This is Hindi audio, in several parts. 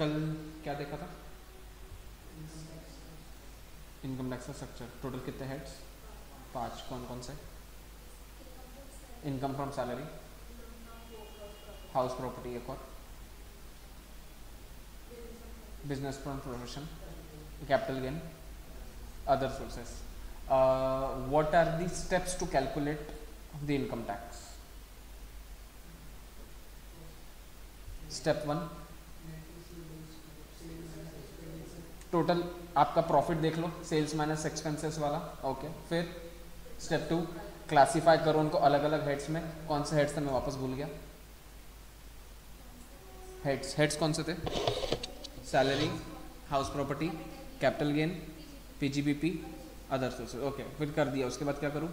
कल क्या देखा था? इनकम टैक्स का स्ट्रक्चर टोटल कितने हेड्स पाँच कौन कौन से? Income from salary house property एक और. Business from profession capital gain sources. Uh, what are the steps to calculate the income tax? Step one. Total आपका प्रॉफिट देख लो सेल्स माइनस एक्सपेंसेस वाला ओके. फिर स्टेप टू क्लासिफाई करो उनको अलग अलग हेड्स में, कौन से हेड्स थे मैं वापस भूल गया? हेड्स हेड्स कौन से थे? Salary house property capital gain PGBP other sources okay फिर कर दिया, उसके बाद क्या करूँ?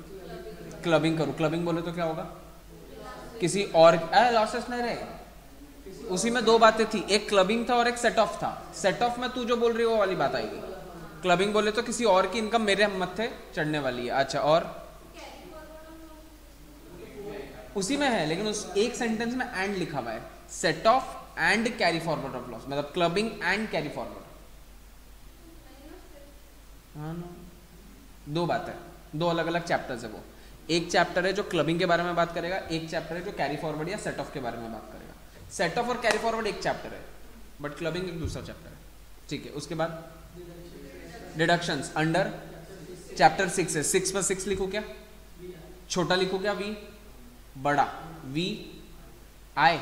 क्लबिंग करूँ। क्लबिंग बोले तो क्या होगा? किसी और लॉसेस नहीं रहे। उसी में दो बातें थी। एक क्लबिंग था और एक सेट ऑफ़ था। सेट ऑफ़ में तू जो बोल रही है, वो वाली बात आएगी क्लबिंग बोले तो किसी और की इनकम मेरे मत्थे चढ़ने वाली है। अच्छा और? उसी में है, लेकिन उस एक सेंटेंस में एंड लिखा हुआ है। Set off and carry forward of loss मतलब क्लबिंग एंड कैरी फॉरवर्ड दो बात है। दो अलग अलग चैप्टर्स है वो। एक चैप्टर है जो क्लबिंग के बारे में बात करेगा, एक चैप्टर है जो कैरी फॉरवर्ड या सेट ऑफ़ के बारे में बात करेगा। सेट ऑफ़ और कैरी फॉरवर्ड एक चैप्टर है बट क्लबिंग एक दूसरा चैप्टर है। ठीक है, उसके बाद? डिडक्शन अंडर चैप्टर सिक्स है। सिक्स पर सिक्स लिखो क्या? छोटा लिखो क्या? वी बड़ा। वी आई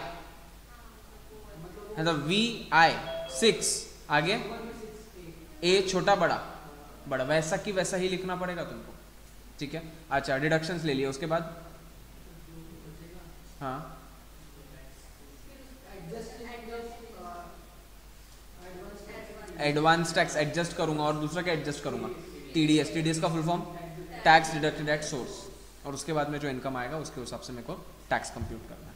मतलब वी आई सिक्स आगे? ए छोटा, बड़ा। बड़ा। वैसा की वैसा ही लिखना पड़ेगा तुमको। ठीक है? अच्छा डिडक्शंस ले लिया उसके बाद? हाँ। एडवांस टैक्स एडजस्ट करूँगा और दूसरा क्या एडजस्ट करूँगा। टीडीएस टीडीएस का full form tax deducted at source और उसके बाद में जो इनकम आएगा, उसके हिसाब से मेरे को टैक्स कंप्यूट करना है।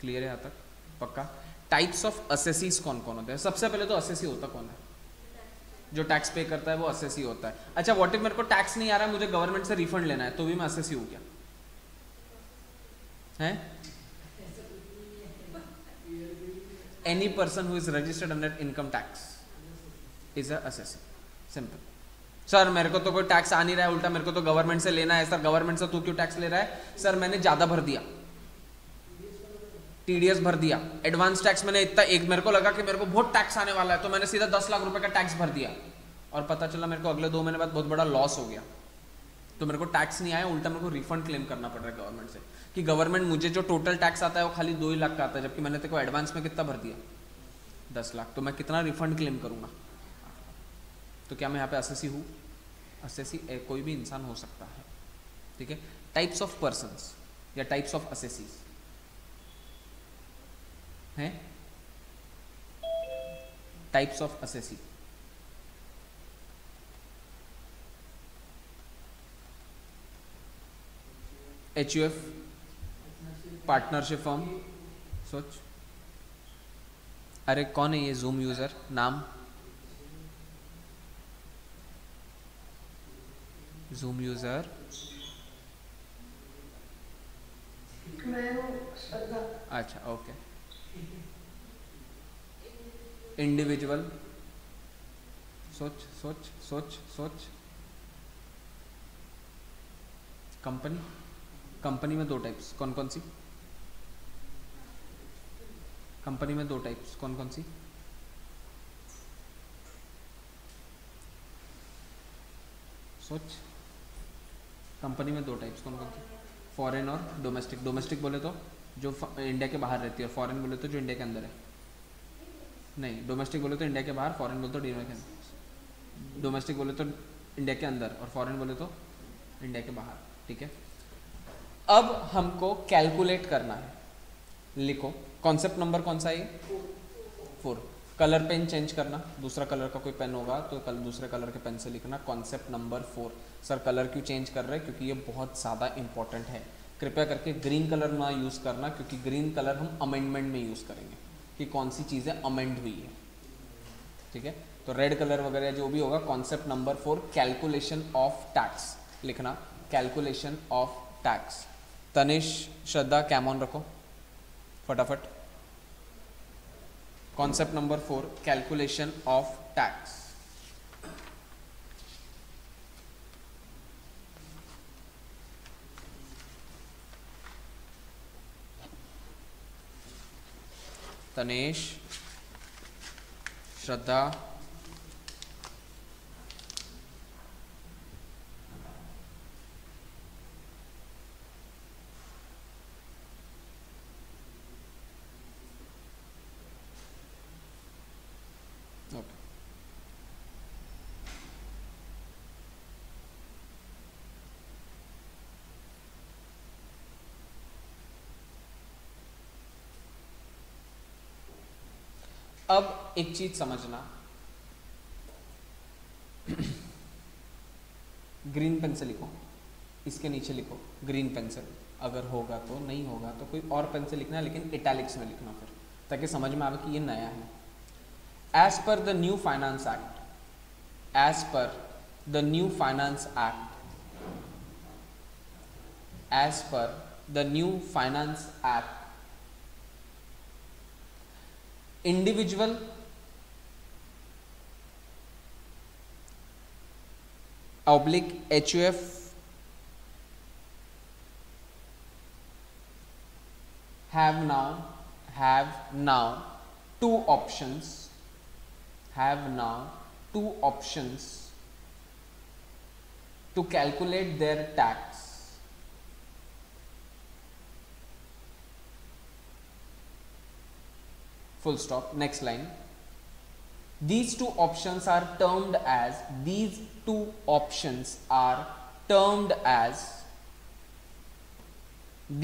क्लियर है यहाँ तक? पक्का? टाइप्स ऑफ़ असेसीज कौन कौन होते हैं? सबसे पहले तो असेसी होता कौन है? जो टैक्स पे करता है, वो असेसी होता है। अच्छा वॉट इफ़ मेरे को टैक्स नहीं आ रहा, मुझे गवर्नमेंट से रिफंड लेना है तो भी मैं असेसी हूँ क्या? है? Any person who is registered under income tax is assessee simple sir मेरे को तो कोई टैक्स आ नहीं रहा है, उल्टा मेरे को तो गवर्नमेंट से लेना है सर गवर्नमेंट से तू क्यों टैक्स ले रहा है? सर मैंने ज़्यादा भर दिया। टीडीएस भर दिया। एडवांस टैक्स मैंने इतना, एक मेरे को लगा कि मेरे को बहुत टैक्स आने वाला है तो मैंने सीधा दस लाख रुपए का टैक्स भर दिया। और पता चला मेरे को अगले दो महीने बाद बहुत बड़ा लॉस हो गया। तो मेरे को टैक्स नहीं आया, उल्टा मेरे को रिफंड क्लेम करना पड़ रहा है गवर्नमेंट से। कि गवर्नमेंट मुझे जो टोटल टैक्स आता है, वो खाली दो ही लाख का आता है, जबकि मैंने तेरे को एडवांस में कितना भर दिया? दस लाख। तो मैं कितना रिफंड क्लेम करूँगा? तो क्या मैं यहाँ पे असेसी हूँ? असेसी कोई भी इंसान हो सकता है। ठीक है? टाइप्स ऑफ़ पर्सन या टाइप्स ऑफ़ असेसीज हैं? Types of assessee H U F partnership firm सोच। अरे कौन है ये जूम यूज़र नाम? जूम यूज़र अच्छा ओके इंडिविजुअल सोच सोच सोच सोच. कंपनी कंपनी में दो टाइप्स कौन कौन सी? कंपनी में दो टाइप्स कौन कौन सी? सोच. कंपनी में दो टाइप्स कौन कौन सी? फॉरेन और डोमेस्टिक डोमेस्टिक बोले तो जो इंडिया के बाहर रहती है और फॉरेन बोले तो जो इंडिया के अंदर है। नहीं डोमेस्टिक बोले तो इंडिया के बाहर फॉरेन बोले तो इंडिया के अंदर। डोमेस्टिक बोले तो इंडिया के अंदर और फॉरेन बोले तो इंडिया के बाहर, ठीक है? अब हमको कैलकुलेट करना है। लिखो। कॉन्सेप्ट नंबर कौन सा है? फोर कलर पेन चेंज करना। दूसरा कलर का कोई पेन होगा तो कल दूसरे कलर के पेन से लिखना। Concept number four sir colour क्यों चेंज कर रहे हैं? क्योंकि ये बहुत ज़्यादा इंपॉर्टेंट है। कृपया करके ग्रीन कलर ना यूज़ करना, क्योंकि ग्रीन कलर हम अमेंडमेंट में यूज़ करेंगे कि कौन सी चीज़ें अमेंड हुई है। ठीक है? तो रेड कलर वगैरह जो भी होगा concept number four calculation of tax लिखना। Calculation of tax Tanish, Shraddha come on रखो। फटाफट। Concept number four calculation of tax Tanesh Shraddha अब एक चीज़ समझना। ग्रीन पेन से लिखो। इसके नीचे लिखो ग्रीन से अगर होगा तो नहीं होगा तो कोई और पेन से लिखना, लेकिन इटैलिक्स में लिखना फिर, ताकि समझ में आवे कि ये नया है। As per the new finance act as per the new finance act as per the new finance act individual oblique HUF have now have now two options have now two options to calculate their tax full stop next line. These two options are termed as these two options are termed as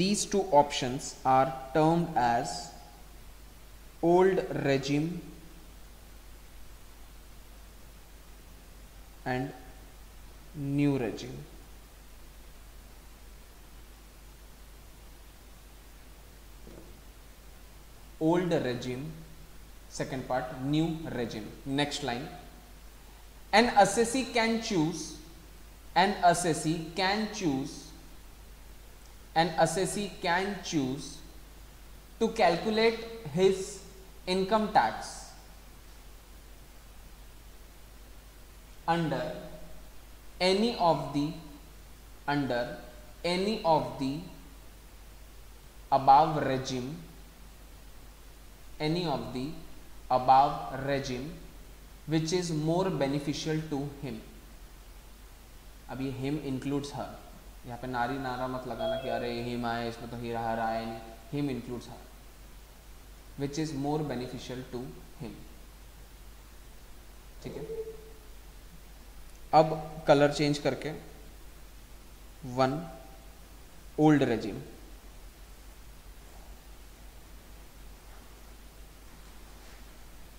these two options are termed as old regime and new regime old regime second part new regime next line. An assessee can choose an assessee can choose an assessee can choose to calculate his income tax under any of the under any of the above regime any of the above regime which is more beneficial to him. अब ये हिम इंक्लूड्स हर यहाँ पे नारी नारा मत लगाना कि अरे हिम आए, इसमें तो हीरा हर आए नहीं। Him includes her which is more beneficial to him ठीक है? अब कलर चेंज करके वन ओल्ड रेजिम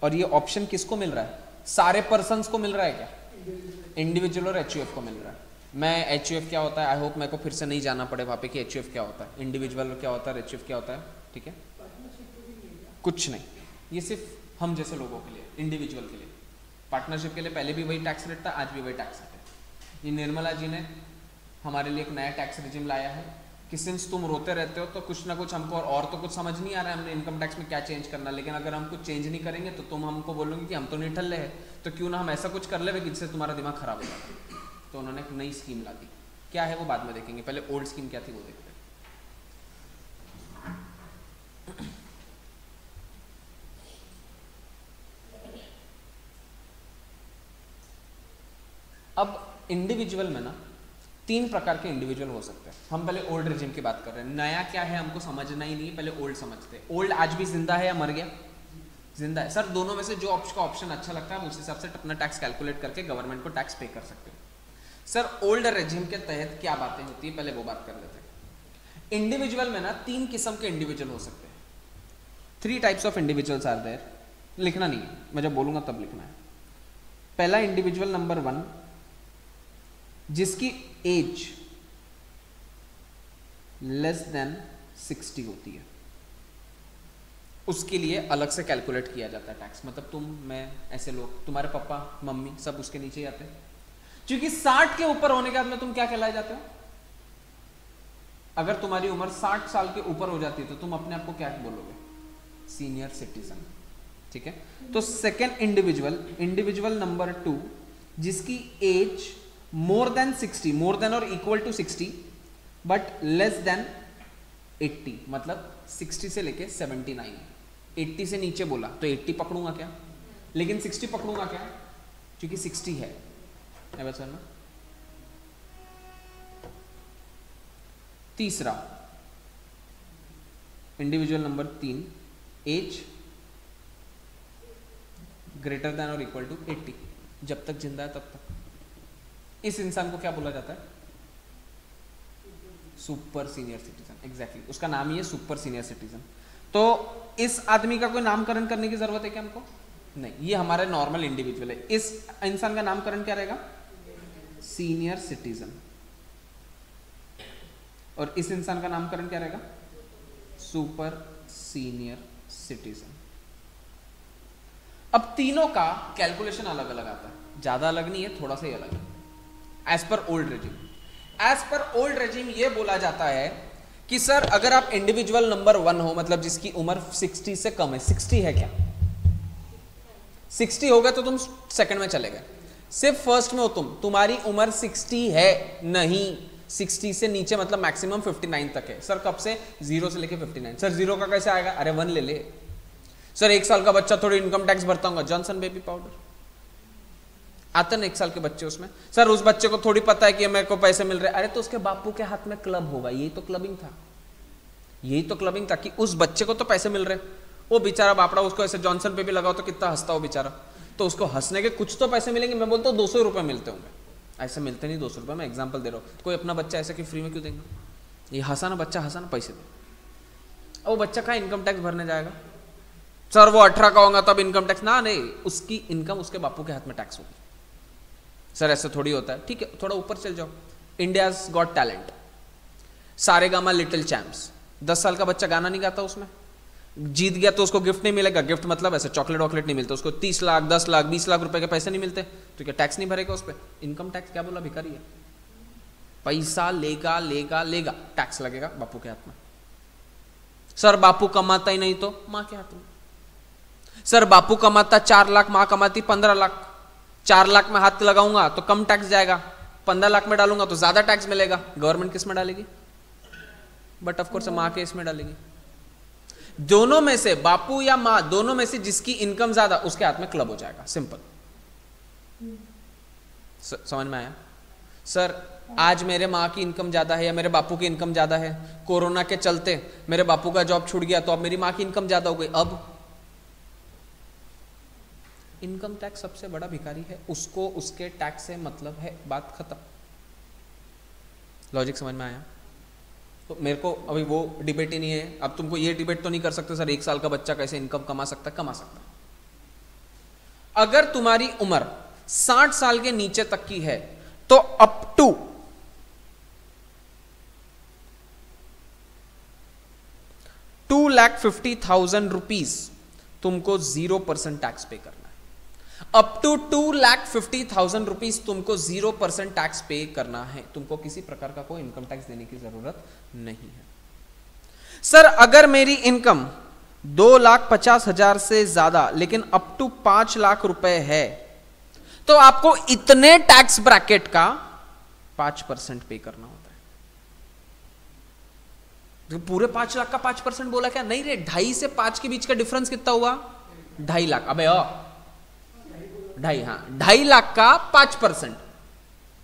और ये ऑप्शन किसको मिल रहा है? सारे पर्सन को मिल रहा है क्या? इंडिविजुअल और एच को मिल रहा है। मैं एच क्या होता है? आई होप मेरे को फिर से नहीं जाना पड़े वहाँ पे कि एच क्या होता है। इंडिविजुअल क्या होता है? एच क्या होता है? ठीक है? कुछ नहीं। ये सिर्फ़ हम जैसे लोगों के लिए इंडिविजुअल के लिए। पार्टनरशिप के लिए पहले भी वही टैक्स रेट था, आज भी वही टैक्स रेट है। ये निर्मला जी ने हमारे लिए एक नया टैक्स रिजिम लाया है। कि सिंस तुम रोते रहते हो तो कुछ ना कुछ हमको और और तो कुछ समझ नहीं आ रहा है हमने इनकम टैक्स में क्या चेंज करना। लेकिन अगर हम कुछ चेंज नहीं करेंगे तो तुम हमको बोलोगे कि हम तो नहीं ठल्ले हैं। तो क्यों ना हम ऐसा कुछ कर ले, जिससे तुम्हारा दिमाग खराब हो जाता तो उन्होंने एक नई स्कीम ला दी। क्या है वो बाद में देखेंगे। पहले ओल्ड स्कीम क्या थी वो देखते अब इंडिविजुअल में ना तीन प्रकार के इंडिविजुअल हो सकते हैं। हम पहले ओल्ड रिजिम की बात कर रहे हैं। नया क्या है हमको समझना ही नहीं, पहले ओल्ड समझते हैं। ओल्ड आज भी ज़िंदा है या मर गया? ज़िंदा है। सर, दोनों में से जो का ऑप्शन अच्छा लगता है उस हिसाब से अपना टैक्स कैलकुलेट करके गवर्नमेंट को टैक्स पे कर सकते हो। सर ओल्ड रेजिम के तहत क्या बातें होती है? पहले वो बात कर लेते हैं। इंडिविजुअल में ना तीन किस्म के इंडिविजुअल हो सकते हैं। Three types of individuals are there लिखना नहीं है। मैं जब बोलूँगा तब लिखना है। पहला इंडिविजुअल नंबर वन जिसकी एज लेस देन 60 होती है। उसके लिए अलग से कैलकुलेट किया जाता है टैक्स मतलब तुम, मैं, ऐसे लोग, तुम्हारे पापा, मम्मी, सब उसके नीचे ही आते हैं। क्योंकि 60 के ऊपर होने के बाद में तुम क्या कहलाए जाते हो? अगर तुम्हारी उम्र 60 साल के ऊपर हो जाती है तो तुम अपने आप को क्या बोलोगे? सीनियर सिटीजन ठीक है? तो second individual individual number two जिसकी age more than sixty more than और equal to sixty but less than eighty मतलब सिक्सटी से लेके सेवेंटी नाइन एट्टी से नीचे बोला तो एट्टी पकड़ूँगा क्या? लेकिन सिक्सटी पकड़ूँगा क्या? क्योंकि सिक्सटी है। सर ना तीसरा इंडिविजुअल नंबर तीन एज ग्रेटर देन और इक्वल टू 80 जब तक ज़िंदा है तब तक। इस इंसान को क्या बोला जाता है? सुपर सीनियर सिटीजन एग्जैक्टली उसका नाम ही है सुपर सीनियर सिटीजन तो इस आदमी का कोई नामकरण करने की ज़रूरत है क्या हमको? नहीं, ये हमारे नॉर्मल इंडिविजुअल है. इस इंसान का नामकरण क्या रहेगा? सीनियर सिटीजन और इस इंसान का नामकरण क्या रहेगा? सुपर सीनियर सिटीजन अब तीनों का कैलकुलेशन अलग अलग आता है. ज़्यादा अलग नहीं है, थोड़ा सा ही अलग है. As per old regime as per old regime ये बोला जाता है कि सर, अगर आप इंडिविजुअल नंबर वन हो मतलब जिसकी उम्र 60 से कम है 60 है क्या? 60 हो तो तुम सेकंड में चले गए। सिर्फ़ फ़र्स्ट में हो तुम। तुम्हारी उम्र 60 है, नहीं। 60 से नीचे मतलब मैक्सिमम 59 तक है। सर, कब से? ज़ीरो से लेके 59 सर ज़ीरो का कैसे आएगा? अरे वन ले ले। सर, एक साल का बच्चा थोड़ी इनकम टैक्स भरता हूँ जॉनसन बेबी पाउडर आता ना एक साल के बच्चे उसमें। सर, उस बच्चे को थोड़ी पता है कि मेरे को पैसे मिल रहे अरे तो उसके बापू के हाथ में क्लब होगा। यही तो क्लबिंग था। यही तो क्लबिंग था कि उस बच्चे को तो पैसे मिल रहे वो बेचारा बापड़ा, उसको ऐसे जॉनसन पे भी लगाओ तो कितना हंसता हो बेचारा। तो उसको हंसने के कुछ तो पैसे मिलेंगे। मैं बोलता हूँ, दो सौ रुपये मिलते होंगे। ऐसे मिलते नहीं, दो सौ रुपये मैं एग्ज़ाम्पल दे रहा हूँ। कोई अपना बच्चा ऐसा कि फ्री में क्यों देंगे? ये हंसाना बच्चा हंसाना पैसे दे। वो बच्चा कहाँ इनकम टैक्स भरने जाएगा? सर, वो अठारह का होगा तब इनकम टैक्स ना, नहीं, उसकी इनकम उसके बापू के हाथ में टैक्स होगी। सर, ऐसा थोड़ी होता है। ठीक है, थोड़ा ऊपर चल जाओ। India got talent Sa Re Ga Ma little champs दस साल का बच्चा गाना नहीं गाता उसमें। जीत गया तो उसको गिफ्ट नहीं मिलेगा। गिफ्ट मतलब ऐसे चॉकलेट वॉकलेट नहीं मिलता। उसको तीस लाख, दस लाख, बीस लाख रुपए के पैसे नहीं मिलते। तो क्या टैक्स नहीं भरेगा उस पर इनकम टैक्स क्या बोला भिखारी है? पैसा लेगा लेगा लेगा। टैक्स लगेगा बापू के हाथ में। सर, बापू कमाता ही नहीं तो माँ के हाथ में। सर, बापू कमाता चार लाख, माँ कमाती पंद्रह लाख। चार लाख में हाथ लगाऊँगा तो कम टैक्स जाएगा। पंद्रह लाख में डालूँगा तो ज़्यादा टैक्स मिलेगा। गवर्नमेंट किसमें डालेगी? बट ऑफकोर्स माँ के इसमें डालेगी। दोनों में से, बापू या माँ, दोनों में से जिसकी इनकम ज़्यादा, उसके हाथ में क्लब हो जाएगा। सिंपल समझ में आया? सर आज मेरे माँ की इनकम ज़्यादा है या मेरे बापू की इनकम ज़्यादा है? कोरोना के चलते मेरे बापू का जॉब छूट गया तो अब मेरी माँ की इनकम ज़्यादा हो गई। अब इनकम टैक्स सबसे बड़ा भिखारी है, उसको उसके टैक्स से मतलब है बात खत्म। लॉजिक समझ में आया? तो मेरे को अभी वो डिबेट ही नहीं है। अब तुमको ये डिबेट तो नहीं कर सकते सर, एक साल का बच्चा कैसे इनकम कमा सकता कमा सकता अगर तुम्हारी उम्र साठ साल के नीचे तक की है तो up to two lakh fifty thousand rupees तुमको ज़ीरो परसेंट टैक्स पे करना up to two lakh fifty thousand rupees तुमको ज़ीरो परसेंट टैक्स पे करना है। तुमको किसी प्रकार का कोई इनकम टैक्स देने की ज़रूरत नहीं है। सर अगर मेरी इनकम दो लाख पचास हज़ार से ज़्यादा, लेकिन अप टू पाँच लाख रुपए है तो आपको इतने टैक्स ब्रैकेट का पाँच परसेंट पे करना होता है। तो पूरे पाँच लाख का पाँच परसेंट बोला क्या? नहीं रे, ढाई से पाँच के बीच का डिफरेंस कितना हुआ? ढाई लाख। अबे ढाई हाँ ढाई लाख का पाँच परसेंट।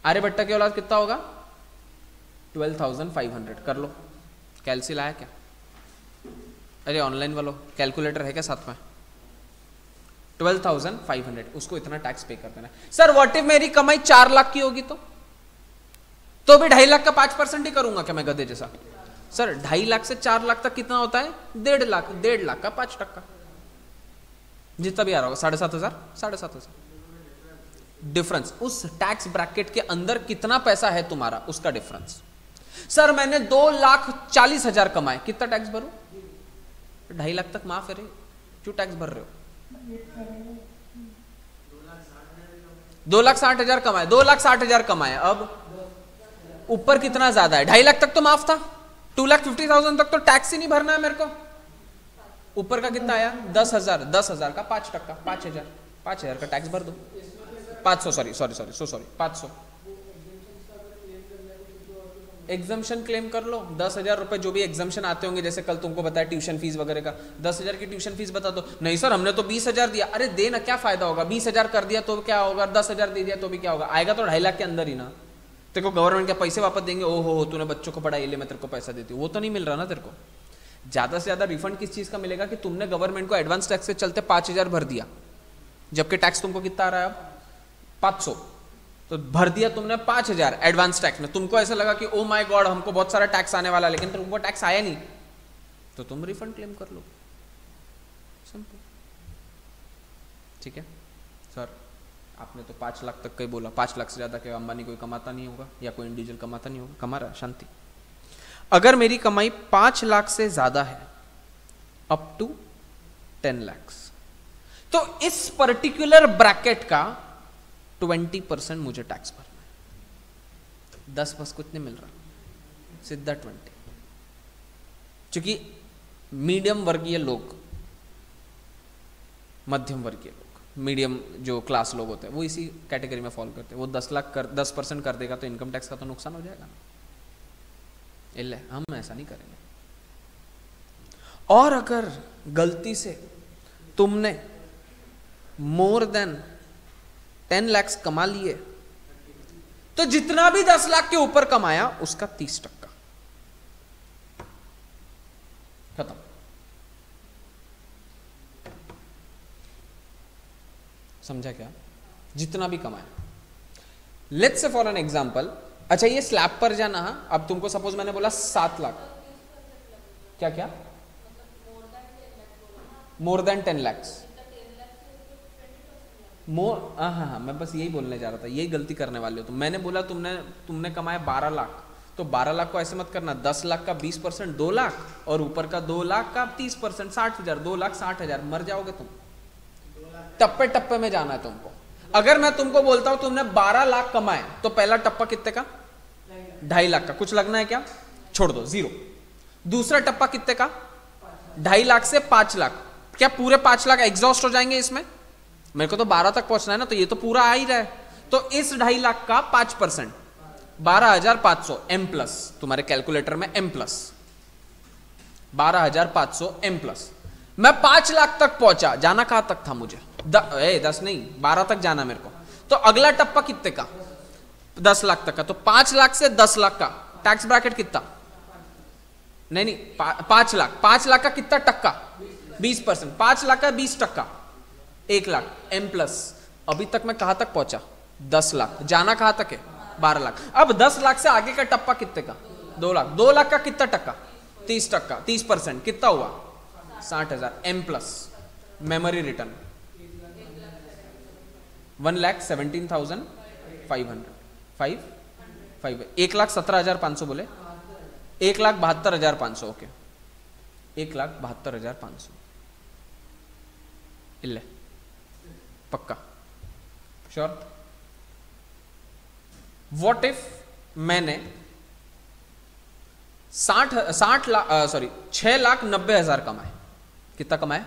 आर्यभट्टा की औलाद कितना होगा? Twelve thousand five hundred. कर लो। कैलसी लाया क्या? अरे ऑनलाइन वालों, कैलकुलेटर है क्या साथ में? ट्वेल्व थाउज़ेंड फाइव हंड्रेड, उसको इतना टैक्स पे कर देना सर वॉट इफ़ मेरी कमाई चार लाख की होगी तो? तो भी ढाई लाख का पाँच परसेंट ही करूँगा क्या मैं गधे जैसा? सर, ढाई लाख से चार लाख तक कितना होता है? डेढ़ लाख डेढ़ लाख का पाँच टक्का। जितना भी आ रहा होगा, साढ़े सात हज़ार, साढ़े सात हज़ार। डिफरेंस उस टैक्स ब्रैकेट के अंदर कितना पैसा है तुम्हारा? उसका डिफरेंस सर मैंने दो लाख चालीस हज़ार कमाए। कितना टैक्स भरू? ढाई लाख तक माफ़ है क्यों टैक्स भर रहे हो? दो लाख साठ हज़ार कमाए। दो लाख साठ हज़ार कमाए। अब ऊपर कितना ज़्यादा है? ढाई लाख तक तो माफ़ था। टू लाख फिफ्टी थाउज़ेंड तक तो टैक्स ही नहीं भरना है मेरे को। ऊपर का कितना आया? दस हज़ार। दस हज़ार का पाँच टक्का। पाँच हज़ार। पाँच हज़ार का टैक्स भर दो। पाँच सौ sorry sorry sorry so sorry पाँच सौ। एग्जामेशन क्लेम कर लो, दस हज़ार रुपए जो भी एग्जामेशन आते होंगे, जैसे कल तुमको बताया ट्यूशन फ़ीस वगैरह का, दस हज़ार की ट्यूशन फ़ीस बता दो। नहीं सर हमने तो बीस हज़ार दिया। अरे दे ना क्या फ़ायदा होगा? बीस हज़ार कर दिया तो क्या होगा? दस हज़ार दे दिया तो भी क्या होगा? आएगा तो ढाई लाख के अंदर ही ना। तेरे को गवर्नमेंट के पैसे वापस देंगे ओ हो तूने बच्चों को पढ़ाई ले, मैं तेरे को पैसा देती हूँ। वो तो नहीं मिल रहा ना तेरे को। ज़्यादा से ज़्यादा रिफंड किस चीज़ का मिलेगा कि तुमने गवर्नमेंट को एडवांस टैक्स के चलते पाँच हज़ार भर दिया? जबकि टैक्स तुमको कितना आ रहा है अब? पाँच तो भर दिया तुमने पाँच हज़ार एडवांस टैक्स में। तुमको ऐसा लगा कि ओ माय गॉड हमको बहुत सारा टैक्स आने वाला लेकिन तुमको टैक्स आया नहीं। तो तुम रिफंड क्लेम कर लो सिंपल ठीक है? सर आपने तो पाँच लाख तक का ही बोला। पाँच लाख से ज़्यादा क्या अंबानी कोई कमाता नहीं होगा, या कोई इंडिविजुअल कमाता नहीं होगा। कमा रहा, शांति। अगर मेरी कमाई पाँच लाख से ज़्यादा है अप टू टेन लैक्स तो इस पर्टिकुलर ब्रैकेट का ट्वेंटी परसेंट मुझे टैक्स भरना है। दस बस कुछ नहीं मिल रहा सीधा ट्वेंटी। क्योंकि मीडियम वर्गीय लोग, मध्यम वर्गीय लोग मीडियम जो क्लास लोग होते हैं, वो इसी कैटेगरी में फॉलो करते हैं। वो दस लाख कर, दस परसेंट कर देगा तो इनकम टैक्स का तो नुकसान हो जाएगा ना। इल्ले, हम ऐसा नहीं करेंगे। और अगर गलती से तुमने मोर देन टेन लैक्स कमा लिए। तो जितना भी दस लाख के ऊपर कमाया, उसका तीस टक्का। खत्म। समझा क्या? जितना भी कमाया। Let's say for an example अच्छा ये स्लैब पर जाना, है, अब तुमको सपोज़ मैंने बोला सात लाख। क्या क्या more than ten lakhs more हाँ हाँ हाँ मैं बस यही बोलने जा रहा था, यही गलती करने वाले हो। तो मैंने बोला, तुमने तुमने कमाया बारह लाख। तो बारह लाख को ऐसे मत करना, दस लाख का बीस परसेंट दो लाख और ऊपर का दो लाख का तीस परसेंट साठ हज़ार, दो लाख साठ हज़ार, मर जाओगे तुम। टप्पे टप्पे में जाना है तुमको। अगर मैं तुमको बोलता हूँ, तुमने बारह लाख कमाए तो पहला टप्पा कितने का? ढाई लाख का। कुछ लगना है क्या? छोड़ दो, ज़ीरो। दूसरा टप्पा कितने का? ढाई लाख से पाँच लाख। क्या पूरे पाँच लाख एग्जॉस्ट हो जाएँगे इसमें? मेरे को तो बारह तक पहुँचना है ना तो ये तो पूरा आ ही रहा है। तो इस ढाई लाख का पाँच परसेंट। बारह हज़ार पाँच सौ एम प्लस तुम्हारे कैलकुलेटर में एम प्लस बारह हज़ार पाँच सौ एम प्लस मैं पाँच लाख तक पहुँचा। जाना कहाँ तक था मुझे? द, ए, दस नहीं बारह तक जाना मेरे को। तो अगला टप्पा कितने का? दस लाख तक का। तो पाँच लाख से दस लाख का। टैक्स ब्रैकेट कितना? नहीं नहीं पाँच लाख। पाँच लाख का कितना टक्का? बीस परसेंट। पाँच लाख का बीस टक्का। एक लाख एम प्लस अभी तक मैं कहाँ तक पहुँचा? दस लाख। जाना कहाँ तक है? बारह लाख। अब दस लाख से आगे का टप्पा कितने का? दो लाख। दो लाख का कितना टक्का? तीस टक्का। तीस परसेंट। कितना हुआ? साठ हज़ार। M plus memory return one lakh seventeen thousand five hundred five five एक लाख सत्रह हज़ार पाँच सौ बोले? एक लाख बहत्तर हज़ार पाँच सौ। ओके एक लाख बहत्तर हज़ार पाँच सौ। पक्का। श्योर वॉट इफ़ मैंने साठ साठ लाख सॉरी छह लाख नब्बे हज़ार कमाए। कितना कमाए?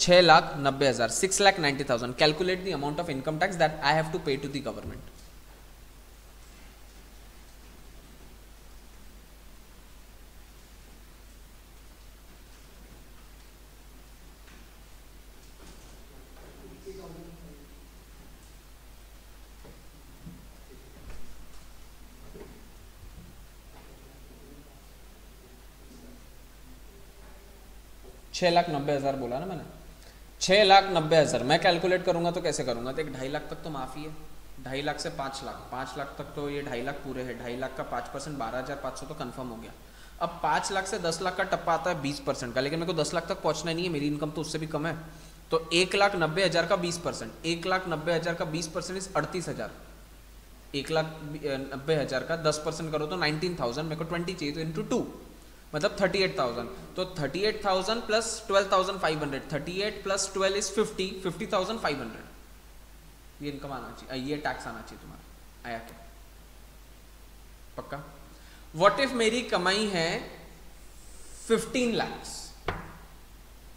छह लाख नब्बे हज़ार six lakh ninety thousand calculate the amount of income tax that I have to pay to the government छह लाख नब्बे हज़ार बोला ना मैंने। छह लाख नब्बे हज़ार। मैं कैलकुलेट करूँगा तो कैसे करूँगा? तो एक ढाई लाख तक तो माफ़ी है। ढाई लाख से पाँच लाख। पाँच लाख तक तो ये ढाई लाख पूरे है। ढाई लाख का पाँच परसेंट, बारह हज़ार पाँच सौ तो कन्फर्म हो गया। अब पाँच लाख से दस लाख का टप्पा आता है बीस परसेंट का, लेकिन मेरे को दस लाख तक पहुँचना नहीं है। मेरी इनकम तो उससे भी कम है। तो एक लाख नब्बे हज़ार का बीस परसेंट। एक लाख नब्बे हज़ार का बीस परसेंट इस अड़तीस हज़ार। एक लाख नब्बे हज़ार का दस परसेंट करो तो नाइनटीन थाउज़ेंड। मेरे को ट्वेंटी चाहिए तो इंटू टू मतलब थर्टी एट थाउज़ेंड तो thirty eight thousand plus twelve thousand five hundred thirty eight plus twelve is fifty fifty thousand five hundred ये इनकम आना चाहिए। ये टैक्स आना चाहिए तुम्हारा। आया क्या पक्का? वॉट इफ़ मेरी कमाई है फिफ्टीन लैक्स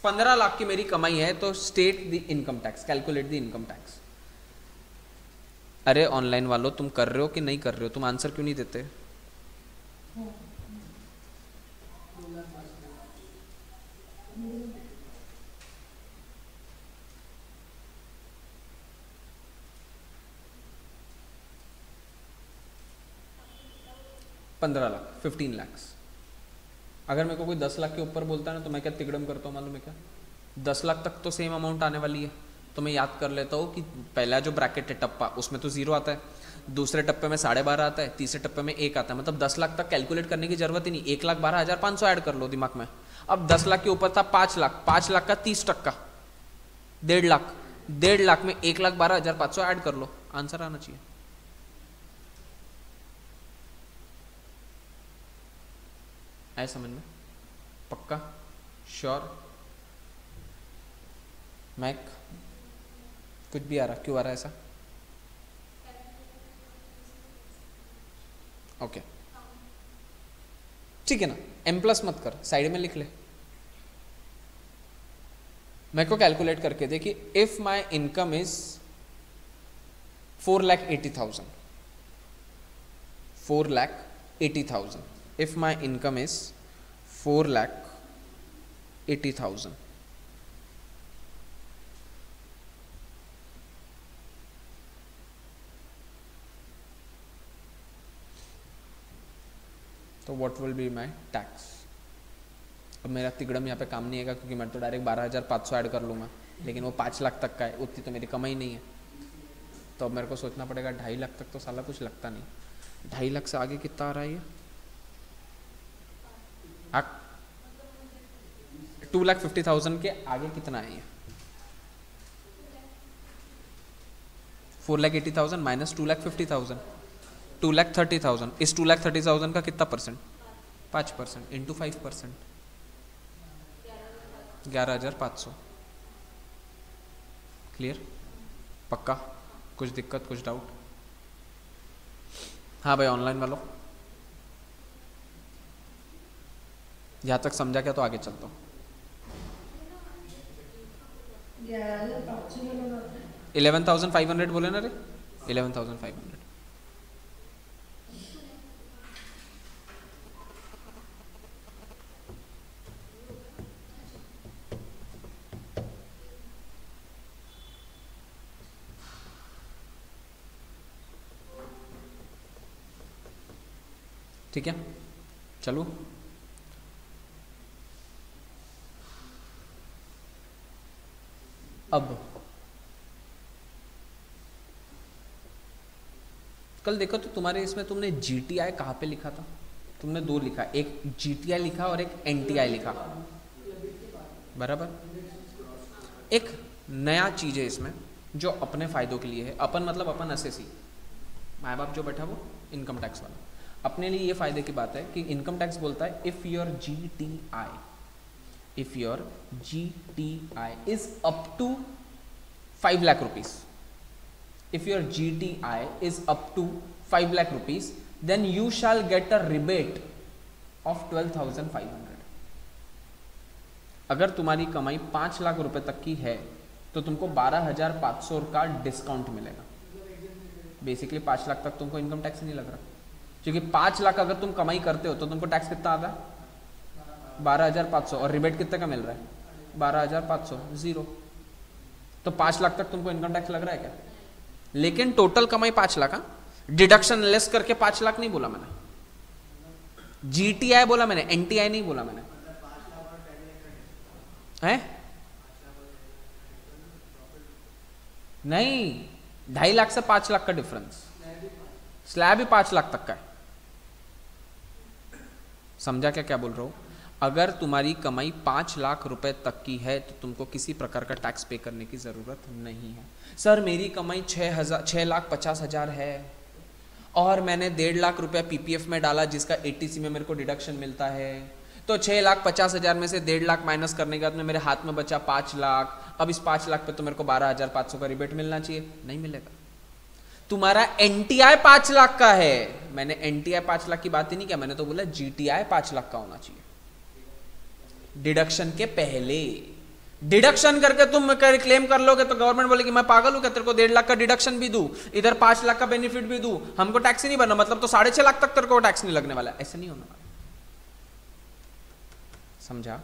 पंद्रह लाख की मेरी कमाई है तो state the income tax calculate the income tax अरे ऑनलाइन वालों, तुम कर रहे हो कि नहीं कर रहे हो? तुम आंसर क्यों नहीं देते? पंद्रह लाख फिफ्टीन लैक्स अगर मेरे को कोई दस लाख के ऊपर बोलता है ना तो मैं क्या तिगड़म करता हूँ, मालूम है क्या? दस लाख तक तो सेम अमाउंट आने वाली है। तो मैं याद कर लेता हूँ कि पहला जो ब्रैकेट है टप्पा, उसमें तो ज़ीरो आता है। दूसरे टप्पे में साढ़े बारह आता है, तीसरे टप्पे में एक आता है। मतलब दस लाख तक कैलकुलेट करने की ज़रूरत ही नहीं। एक लाख बारह हज़ार पाँच सौ ऐड कर लो दिमाग में। अब दस लाख के ऊपर था पाँच लाख। पाँच लाख का तीस टक्का। डेढ़ लाख। डेढ़ लाख में एक लाख बारह हज़ार पाँच सौ ऐड कर लो। आंसर आना चाहिए। आए समझ में? पक्का? श्योर? मैक? कुछ भी आ रहा? क्यों आ रहा है ऐसा? ओके। ठीक है ना? एम प्लस मत कर साइड में लिख ले। मैं को कैलकुलेट करके देखिए if my income is four lakh eighty thousand four lakh eighty thousand if my income is four lakh eighty thousand तो what will be my tax अब मेरा तिगड़म यहाँ पे काम नहीं आएगा क्योंकि मैं तो डायरेक्ट बारह हज़ार पाँच सौ ऐड कर लूँगा, लेकिन वो पाँच लाख तक का है, उतनी तो मेरी कमाई नहीं है। तो अब मेरे को सोचना पड़ेगा, ढाई लाख तक तो साला कुछ लगता नहीं। ढाई लाख से आगे कितना आ रहा है ये? टू लाख फिफ्टी थाउज़ेंड के आगे कितना है ये? Four lakh eighty thousand minus two lakh fifty thousand two lakh thirty thousand इस टू लैख थर्टी थाउज़ेंड का कितना परसेंट पाँच परसेंट इंटू फाइव परसेंट ग्यारह हज़ार पाँच सौ। क्लियर पक्का? कुछ दिक्कत कुछ डाउट हाँ भाई ऑनलाइन वालों। यहाँ तक समझा क्या तो आगे चलता हूँ। इलेवन थाउज़ेंड फाइव हंड्रेड बोले ना रे? Eleven thousand five hundred. ठीक है? चलो। अब। कल देखो तो तुम्हारे इसमें तुमने जी टी आई कहाँ पे लिखा था? तुमने दो लिखा, एक जी टी आई लिखा और एक एन टी आई लिखा। बराबर? एक नया चीज़ है इसमें, जो अपने फायदों के लिए है। अपन मतलब अपन एस एस माए बाप जो बैठा वो इनकम टैक्स वाला। अपने लिए ये फ़ायदे की बात है कि इनकम टैक्स बोलता है if your G T I if your G T I is up to five lakh rupees if your G T I is up to five lakh rupees then you shall get a rebate of twelve thousand five hundred अगर तुम्हारी कमाई पाँच लाख रुपए तक की है तो तुमको बारह हज़ार पाँच सौ का डिस्काउंट मिलेगा। बेसिकली पाँच लाख तक तुमको इनकम टैक्स नहीं लग रहा। क्योंकि पाँच लाख अगर तुम कमाई करते हो तो तुमको टैक्स कितना आता है? बारह हज़ार पाँच सौ। और रिबेट कितने का मिल रहा है? बारह हज़ार पाँच सौ। ज़ीरो तो पाँच लाख तक तुमको इनकम टैक्स लग रहा है क्या? लेकिन टोटल कमाई पाँच लाख डिडक्शन हाँ? लेस करके पाँच लाख नहीं बोला मैंने। जीटीआई बोला मैंने एनटीआई नहीं बोला मैंने। है? नहीं। ढाई लाख से पाँच लाख का डिफरेंस स्लैब ही पाँच लाख तक का है। समझा क्या क्या बोल रहा हूँ? अगर तुम्हारी कमाई पाँच लाख रुपए तक की है तो तुमको किसी प्रकार का टैक्स पे करने की ज़रूरत नहीं है। सर, मेरी कमाई छः हज़ार छः लाख पचास हज़ार है। और मैंने डेढ़ लाख रुपया पीपीएफ में डाला, जिसका एटीसी में मेरे को डिडक्शन मिलता है। तो छः लाख पचास हज़ार में से डेढ़ लाख माइनस करने के बाद में मेरे हाथ में बचा पाँच लाख। अब इस पाँच लाख पे तो मेरे को बारह हज़ार पाँच सौ का रिबेट मिलना चाहिए। नहीं मिलेगा। तुम्हारा एनटीआई पाँच लाख का है। मैंने एनटीआई पाँच लाख की बात ही नहीं किया। मैंने तो बोला जीटीआई पाँच लाख का होना चाहिए। डिडक्शन के पहले। डिडक्शन करके तुम कर क्लेम कर लोगे तो गवर्नमेंट बोलेगी, मैं पागल हूँ क्या? तेरे को डेढ़ लाख का डिडक्शन भी दू। इधर पाँच लाख का बेनिफिट भी दू। हमको टैक्स ही नहीं भरना। मतलब तो साढ़े छह लाख तक तेरे को टैक्स नहीं लगने वाला ऐसे नहीं होने वाला। समझा?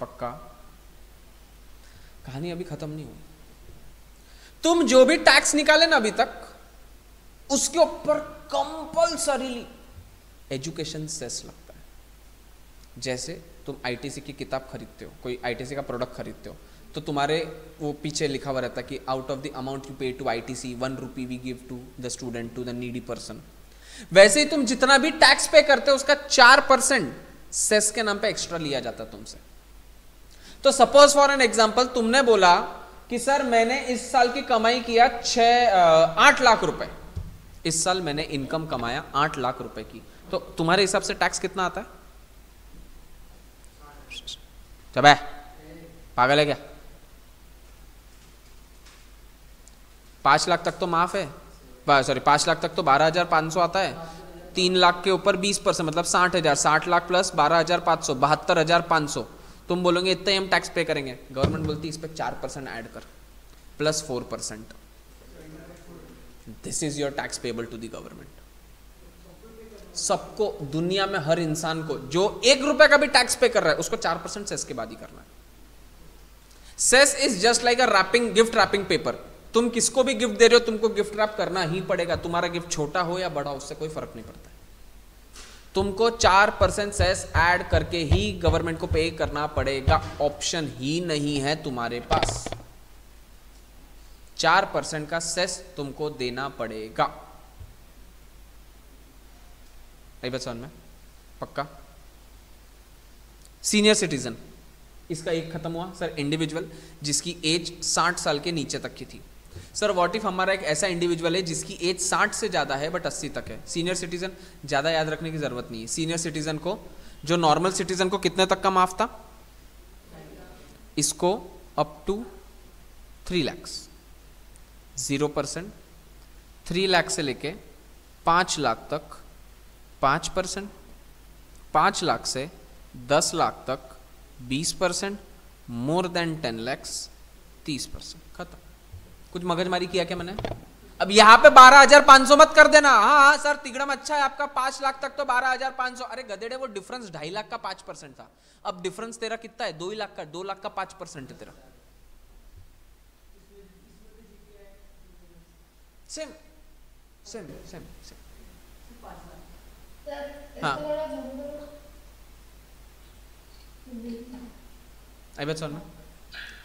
पक्का? कहानी अभी खत्म नहीं हुई। तुम जो भी टैक्स निकाले ना अभी तक, उसके ऊपर कंपल्सरीली एजुकेशन सेस लगता है। जैसे तुम आईटीसी की किताब खरीदते हो, कोई आईटीसी का प्रोडक्ट खरीदते हो तो तुम्हारे वो पीछे लिखा हुआ रहता है कि out of the amount you pay to I ITC one rupee we give to the student to the needy person वैसे ही तुम जितना भी टैक्स पे करते हो, उसका चार परसेंट सेस के नाम पे एक्स्ट्रा लिया जाता तुमसे। तो सपोज़ फॉर एन एग्ज़ाम्पल तुमने बोला कि सर मैंने इस साल की कमाई किया छ आठ लाख रुपए। इस साल मैंने इनकम कमाया आठ लाख रुपए की। तो तुम्हारे हिसाब से टैक्स कितना आता है? चब पागल है क्या? पाँच लाख तक तो माफ़ है। सॉरी पाँच लाख तक तो बारह हज़ार पाँच सौ आता है। तीन लाख के ऊपर बीस परसेंट मतलब साठ हज़ार, साठ लाख प्लस बारह हज़ार पाँच सौ, बहत्तर हज़ार पाँच सौ। तुम बोलोगे, इतना ही हम टैक्स पे करेंगे। गवर्नमेंट बोलती है, इस पर चार परसेंट ऐड कर। Plus four percent this is your tax payable to the government सबको, दुनिया में हर इंसान को, जो एक रुपए का भी टैक्स पे कर रहा है, उसको चार परसेंट सेस के बाद ही करना है। Cess is just like a wrapping gift wrapping paper तुम किसको भी गिफ्ट दे रहे हो, तुमको गिफ्ट रैप करना ही पड़ेगा। तुम्हारा गिफ्ट छोटा हो या बड़ा उससे कोई फ़र्क नहीं पड़ता। तुमको चार परसेंट सेस ऐड करके ही गवर्नमेंट को पे करना पड़ेगा। ऑप्शन ही नहीं है तुम्हारे पास। चार परसेंट का सेस तुमको देना पड़ेगा। में? पक्का? सीनियर सिटीजन इसका एक खत्म हुआ सर इंडिविजुअल जिसकी एज 60 साल के नीचे तक की थी। सर वॉट इफ़ हमारा एक ऐसा इंडिविजुअल है जिसकी एज 60 से ज़्यादा है बट 80 तक है? सीनियर सिटीजन ज़्यादा याद रखने की ज़रूरत नहीं है। सीनियर सिटीजन को, जो नॉर्मल सिटीजन को कितने तक का माफ़ था? इसको up to three lakhs zero percent three lakh से लेके पाँच लाख तक। पाँच परसेंट पाँच लाख से दस लाख तक। बीस percent more than ten lakhs तीस परसेंट कुछ मगजमारी किया क्या मैंने? अब यहाँ पे बारह हज़ार पाँच सौ मत कर देना। हाँ हाँ सर, तिगड़म अच्छा है आपका। पाँच लाख तक तो बारह हज़ार पाँच सौ। अरे गदेड़े वो डिफरेंस ढाई लाख का पाँच परसेंट था। अब डिफरेंस तेरा कितना है? दो ही लाख का, दो लाख का पाँच परसेंट है तेरा। सेम सेम सेम सेम हाँ।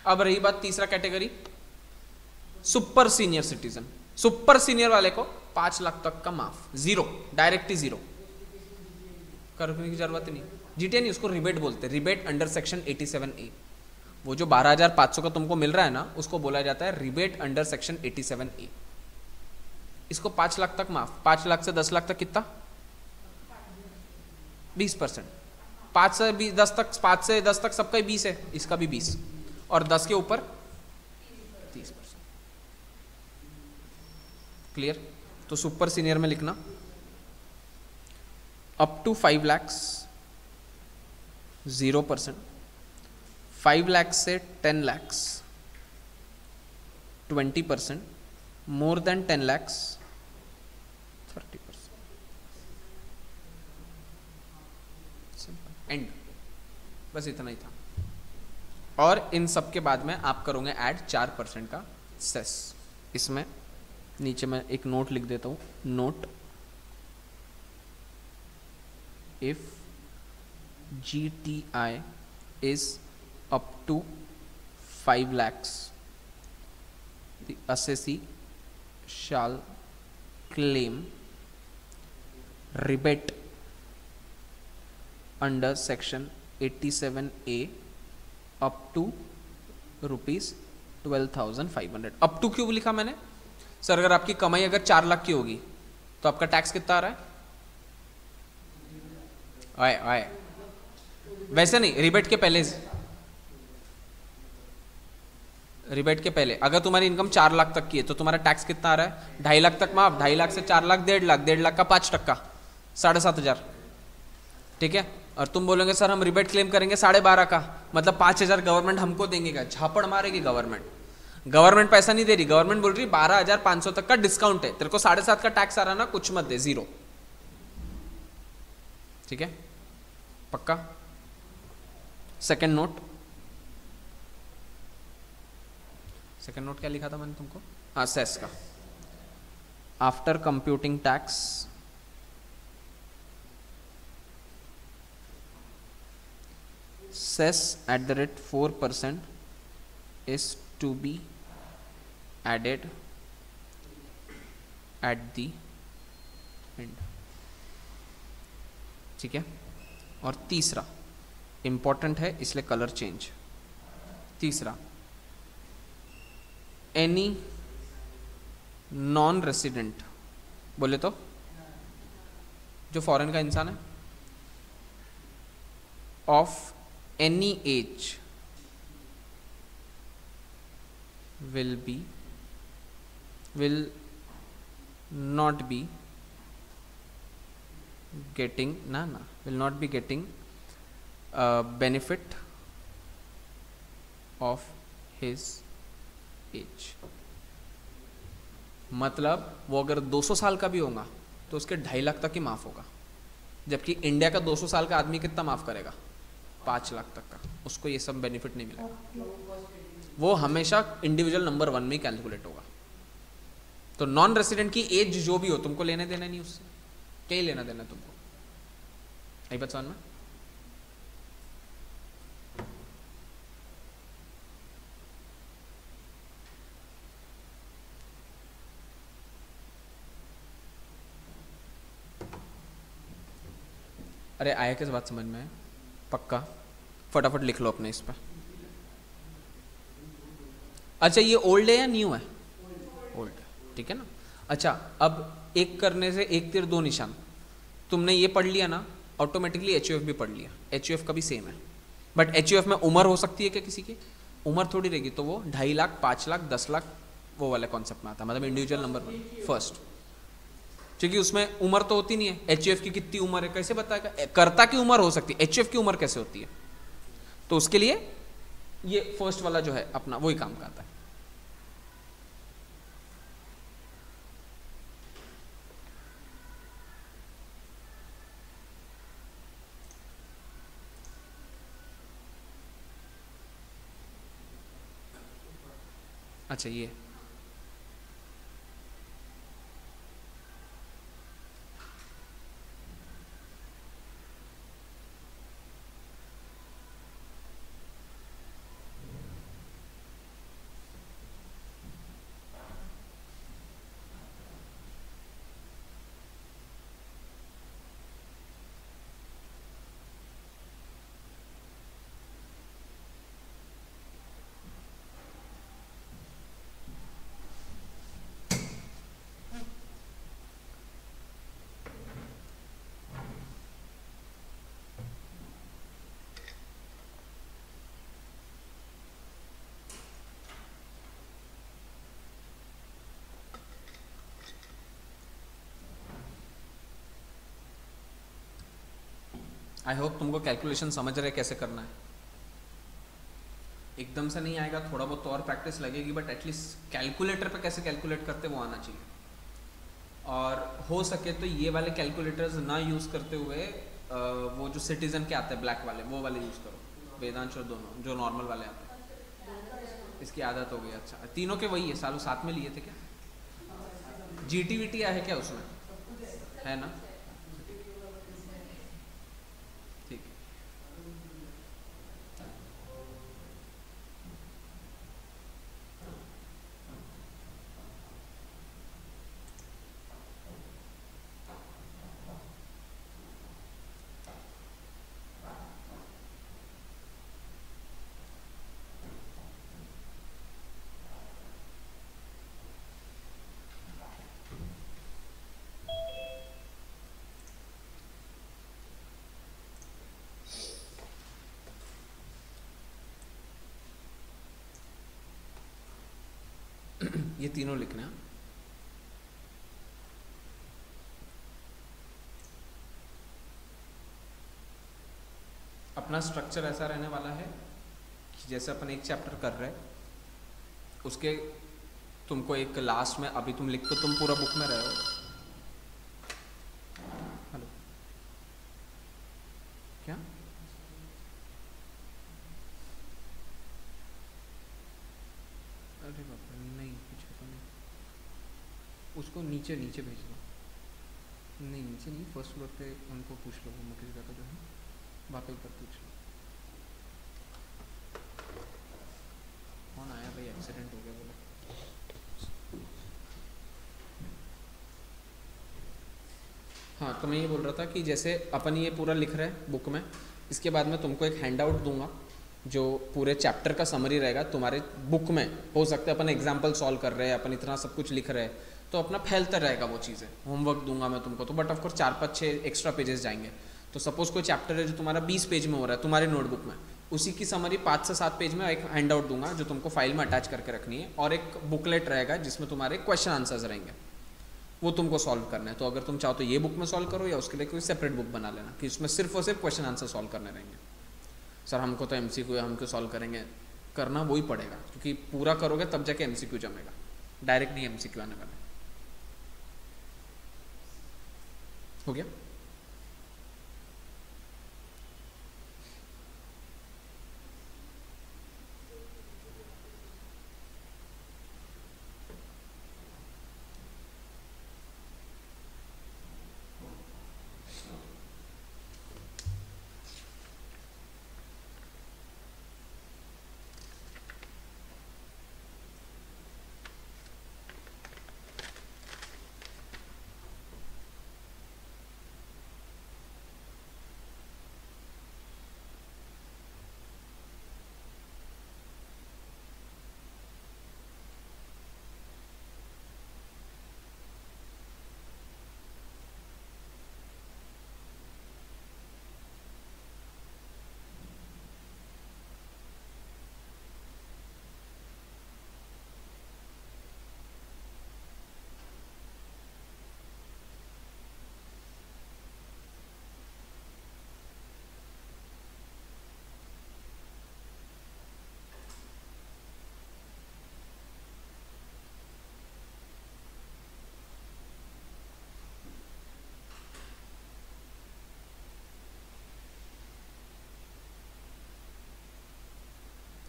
अब रही बात तीसरा category super senior citizen. Super senior वाले को पाँच लाख तक का माफ़। ज़ीरो डायरेक्ट ही ज़ीरो करने की ज़रूरत नहीं। जीटे नहीं उसको रिबेट बोलते रिबेट अंडर सेक्शन 87 ए वो जो 12,500 का तुमको मिल रहा है ना उसको बोला जाता है रिबेट अंडर सेक्शन 87 ए इसको पाँच लाख तक माफ़। पाँच लाख से दस लाख तक कितना? बीस परसेंट। पाँच से दस तक पाँच से दस तक सबका बीस है। इसका भी बीस। और दस के ऊपर तीस परसेंट क्लियर तो सुपर सीनियर में लिखना। Up to five lakhs zero percent five lakhs से ten lakhs twenty percent more than ten lakhs thirty percent and बस इतना ही था। और इन सब के बाद में आप करोगे ऐड चार परसेंट का सेस इसमें नीचे मैं एक नोट लिख देता हूँ। Note if G T I is up to five lakhs the shall claim rebate under section 87A up to rupees twelve thousand five hundred up to क्यों लिखा मैंने? सर, अगर आपकी कमाई अगर चार लाख की होगी तो आपका टैक्स कितना आ रहा है? आए आए। वैसे नहीं रिबेट के पहले रिबेट के पहले। अगर तुम्हारी इनकम चार लाख तक की है तो तुम्हारा टैक्स कितना आ रहा है? ढाई लाख तक माफ़, ढाई लाख से चार लाख, डेढ़ लाख। डेढ़ लाख का पाँच टक्का, साढ़े सात हज़ार। ठीक है? और तुम बोलोगे, सर, हम रिबेट क्लेम करेंगे साढ़े बारह का। मतलब पाँच हज़ार गवर्नमेंट हमको देंगे क्या? झापड़ मारेगी गवर्नमेंट गवर्नमेंट पैसा नहीं दे रही। गवर्नमेंट बोल रही बारह हज़ार पाँच सौ तक का डिस्काउंट है। तेरे को साढ़े सात का टैक्स आ रहा ना, कुछ मत दे ज़ीरो ठीक है? पक्का? सेकेंड नोट सेकेंड नोट क्या लिखा था मैंने तुमको? हाँ सेस का। After computing tax cess at the rate four percent is to be added at the end. ठीक है? और तीसरा इंपॉर्टेंट है, इसलिए कलर चेंज तीसरा एनी नॉन रेसिडेंट बोले तो? जो फॉरेन का इंसान है of any age will be will not be getting, na na, will not be getting a benefit of his age. मतलब वो अगर 200 साल का भी होगा तो उसके ढाई लाख तक ही माफ़ होगा। जबकि इंडिया का 200 साल का आदमी कितना माफ़ करेगा? पाँच लाख तक का। उसको ये सब बेनिफिट नहीं मिलेगा। वो हमेशा इंडिविजुअल नंबर वन में कैलकुलेट होगा। तो नॉन रेसिडेंट की एज जो भी हो, तुमको लेने देना नहीं उससे। क्या ही लेना देना तुमको? आई बात समझ में? अरे आया किस बात समझ में पक्का? फटाफट लिख लो अपने इस पर अच्छा ये ओल्ड है या न्यू है? ठीक है ना? अच्छा अब एक करने से एक तीर दो निशान। तुमने ये पढ़ लिया ना ऑटोमेटिकली एचयूएफ भी पढ़ लिया। एचयूएफ का भी सेम है। बट एचयूएफ में उम्र हो सकती है क्या किसी की? उम्र थोड़ी रहेगी तो वो ढाई लाख, पाँच लाख, दस लाख, वो वाले कॉन्सेप्ट में आता है। मतलब इंडिविजुअल नंबर वन फ़र्स्ट क्योंकि उसमें उम्र तो होती नहीं है। एच की कितनी उम्र है, कैसे बताएगा? कर्ता की उम्र हो सकती है। एचयूएफ की उम्र कैसे होती है? तो उसके लिए ये फ़र्स्ट वाला जो है, अपना वही काम करता है। अच्छा ये आई होप तुमको कैलकुलेशन समझ रहे कैसे करना है। एकदम से नहीं आएगा, थोड़ा बहुत तो और प्रैक्टिस लगेगी बट एटलीस्ट कैलकुलेटर पे कैसे कैलकुलेट करते वो आना चाहिए। और हो सके तो ये वाले कैलकुलेटर्स ना यूज़ करते हुए वो जो सिटीजन के आते हैं ब्लैक वाले, वो वाले यूज़ करो। वेदांश और दोनों, जो नॉर्मल वाले आते हैं। इसकी आदत हो गई अच्छा। तीनों के वही है, सालों साथ में लिए थे क्या? जी टी वी टी है क्या उसमें? है ना? ये तीनों लिखना। अपना स्ट्रक्चर ऐसा रहने वाला है कि जैसे अपन एक चैप्टर कर रहे उसके तुमको एक लास्ट में, अभी तुम लिख तो तुम पूरा बुक में रहे हो हेलो क्या अरे बाप रे नहीं कुछ तो नहीं उसको नीचे नीचे भेज दो। नहीं, नीचे नहीं फ़र्स्ट फ्लोर पे उनको पूछ लो मुकेश का जो है वहाँ पे ऊपर पूछ लो। कौन आया भाई? एक्सीडेंट हो गया बोले। हाँ तो मैं ये बोल रहा था कि जैसे अपन ये पूरा लिख रहे हैं बुक में, इसके बाद मैं तुमको एक हैंड आउट दूँगा, जो पूरे चैप्टर का समरी रहेगा। तुम्हारे बुक में हो सकता है अपन एग्ज़ाम्पल सॉल्व कर रहे हैं, अपन इतना सब कुछ लिख रहे हैं। तो अपना फैलता रहेगा वो चीज़ें। होमवर्क दूँगा मैं तुमको तो बट ऑफकोर्स चार पाँच छः एक्स्ट्रा पेजेस जाएँगे। तो सपोज़ कोई चैप्टर है जो तुम्हारा बीस पेज में हो रहा है, तुम्हारे नोटबुक में, उसी की समरी पाँच से सात पेज में एक हैंड आउट दूँगा जो तुमको फ़ाइल में अटैच करके रखनी है और एक बुकलेट रहेगा जिसमें तुम्हारे क्वेश्चन आंसर्स रहेंगे। वो तुमको सॉल्व करना है। तो अगर तुम चाहो तो ये बुक में सॉल्व करो या उसके लिए कोई सेपरेट बुक बना लेना कि उसमें सिर्फ़ और सिर्फ़ क्वेश्चन आंसर सॉल्व करने रहेंगे। सर हमको तो एम सी क्यू हम क्यों सॉल्व करेंगे? करना वही पड़ेगा, क्योंकि पूरा करोगे तब जाके एम सी क्यू जमेगा। डायरेक्ट नहीं एम सी क्यू आने वाला। हो गया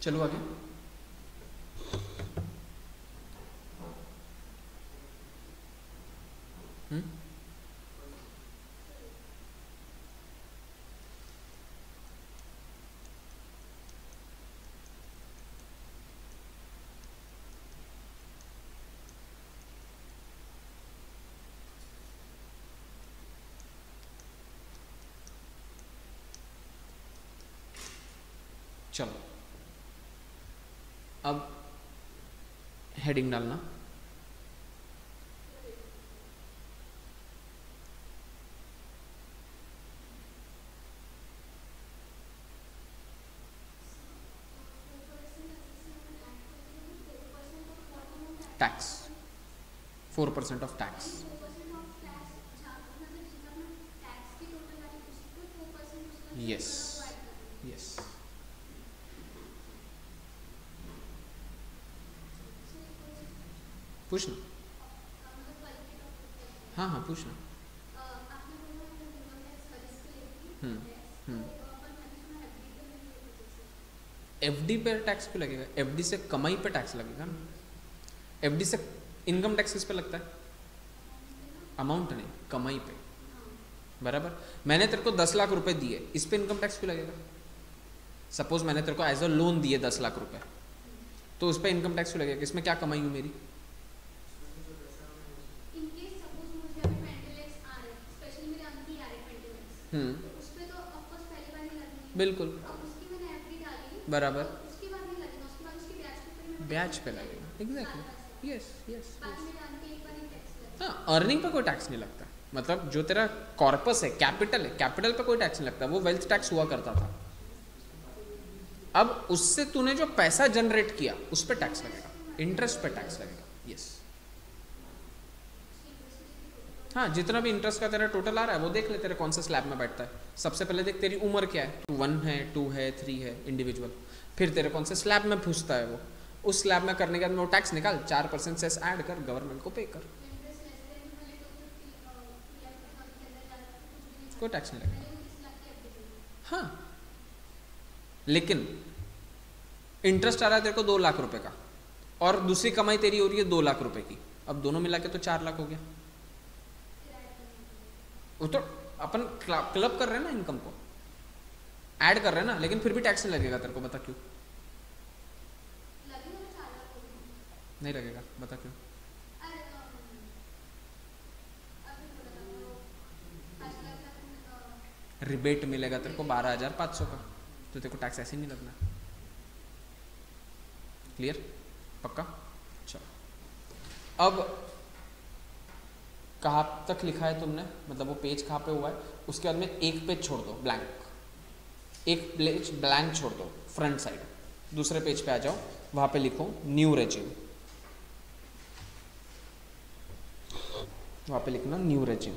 चलो आगे। हम्म? चलो। अब हेडिंग डालना। Tax four percent of tax yes पूछना। हाँ हाँ पूछना। एफ़ डी पे टैक्स क्यों लगेगा। एफ़ डी से कमाई पे टैक्स लगेगा ना। एफ़ डी से इनकम टैक्स किस पे लगता है? अमाउंट नहीं, कमाई पे। बराबर। मैंने तेरे को दस लाख रुपए दिए, इस पे इनकम टैक्स क्यों लगेगा? सपोज़ मैंने तेरे को एज अ लोन दिए दस लाख रुपए तो उस पर इनकम टैक्स क्यों लगेगा? इसमें क्या कमाई हुई मेरी? बिल्कुल। बराबर। ब्याज पे लगेगा एग्जैक्टली यस यस हाँ अर्निंग पे कोई टैक्स नहीं लगता। मतलब जो तेरा कॉर्पस है कैपिटल है कैपिटल पे कोई टैक्स नहीं लगता। वो वेल्थ टैक्स हुआ करता था। अब उससे तूने जो पैसा जनरेट किया उस पर टैक्स लगेगा। इंटरेस्ट पे टैक्स लगेगा। यस हाँ जितना भी इंटरेस्ट का तेरा टोटल आ रहा है, वो देख ले तेरे कौन से स्लैब में बैठता है। सबसे पहले देख तेरी उम्र क्या है। वन है टू है थ्री है इंडिविजुअल फिर तेरे कौन से स्लैब में पूछता है वो। उस स्लैब में करने के बाद वो टैक्स निकाल, चार परसेंट सेस ऐड कर गवर्नमेंट को पे कर। कोई टैक्स नहीं लगेगा। हाँ। लेकिन इंटरेस्ट आ रहा है तेरे को दो लाख रुपए का। और दूसरी कमाई तेरी हो रही है दो लाख रुपए की। अब दोनों मिला के तो चार लाख हो गया। वो तो अपन क्लब कर रहे हैं ना इनकम को। ऐड कर रहे हैं ना, लेकिन फिर भी टैक्स नहीं लगेगा तेरे को, बता क्यों? नहीं लगेगा, बता क्यों? रिबेट मिलेगा तेरे को बारह हज़ार पाँच सौ का तो तेरे को टैक्स ऐसे नहीं लगना। क्लियर पक्का? चलो। अब कहाँ तक लिखा है तुमने मतलब वो पेज कहाँ पे हुआ है, उसके बाद में एक पेज छोड़ दो ब्लैंक एक पेज ब्लैंक छोड़ दो फ्रंट साइड दूसरे पेज पे आ जाओ, वहाँ पे लिखो न्यू रेजिम वहाँ पे लिखना न्यू रेजिम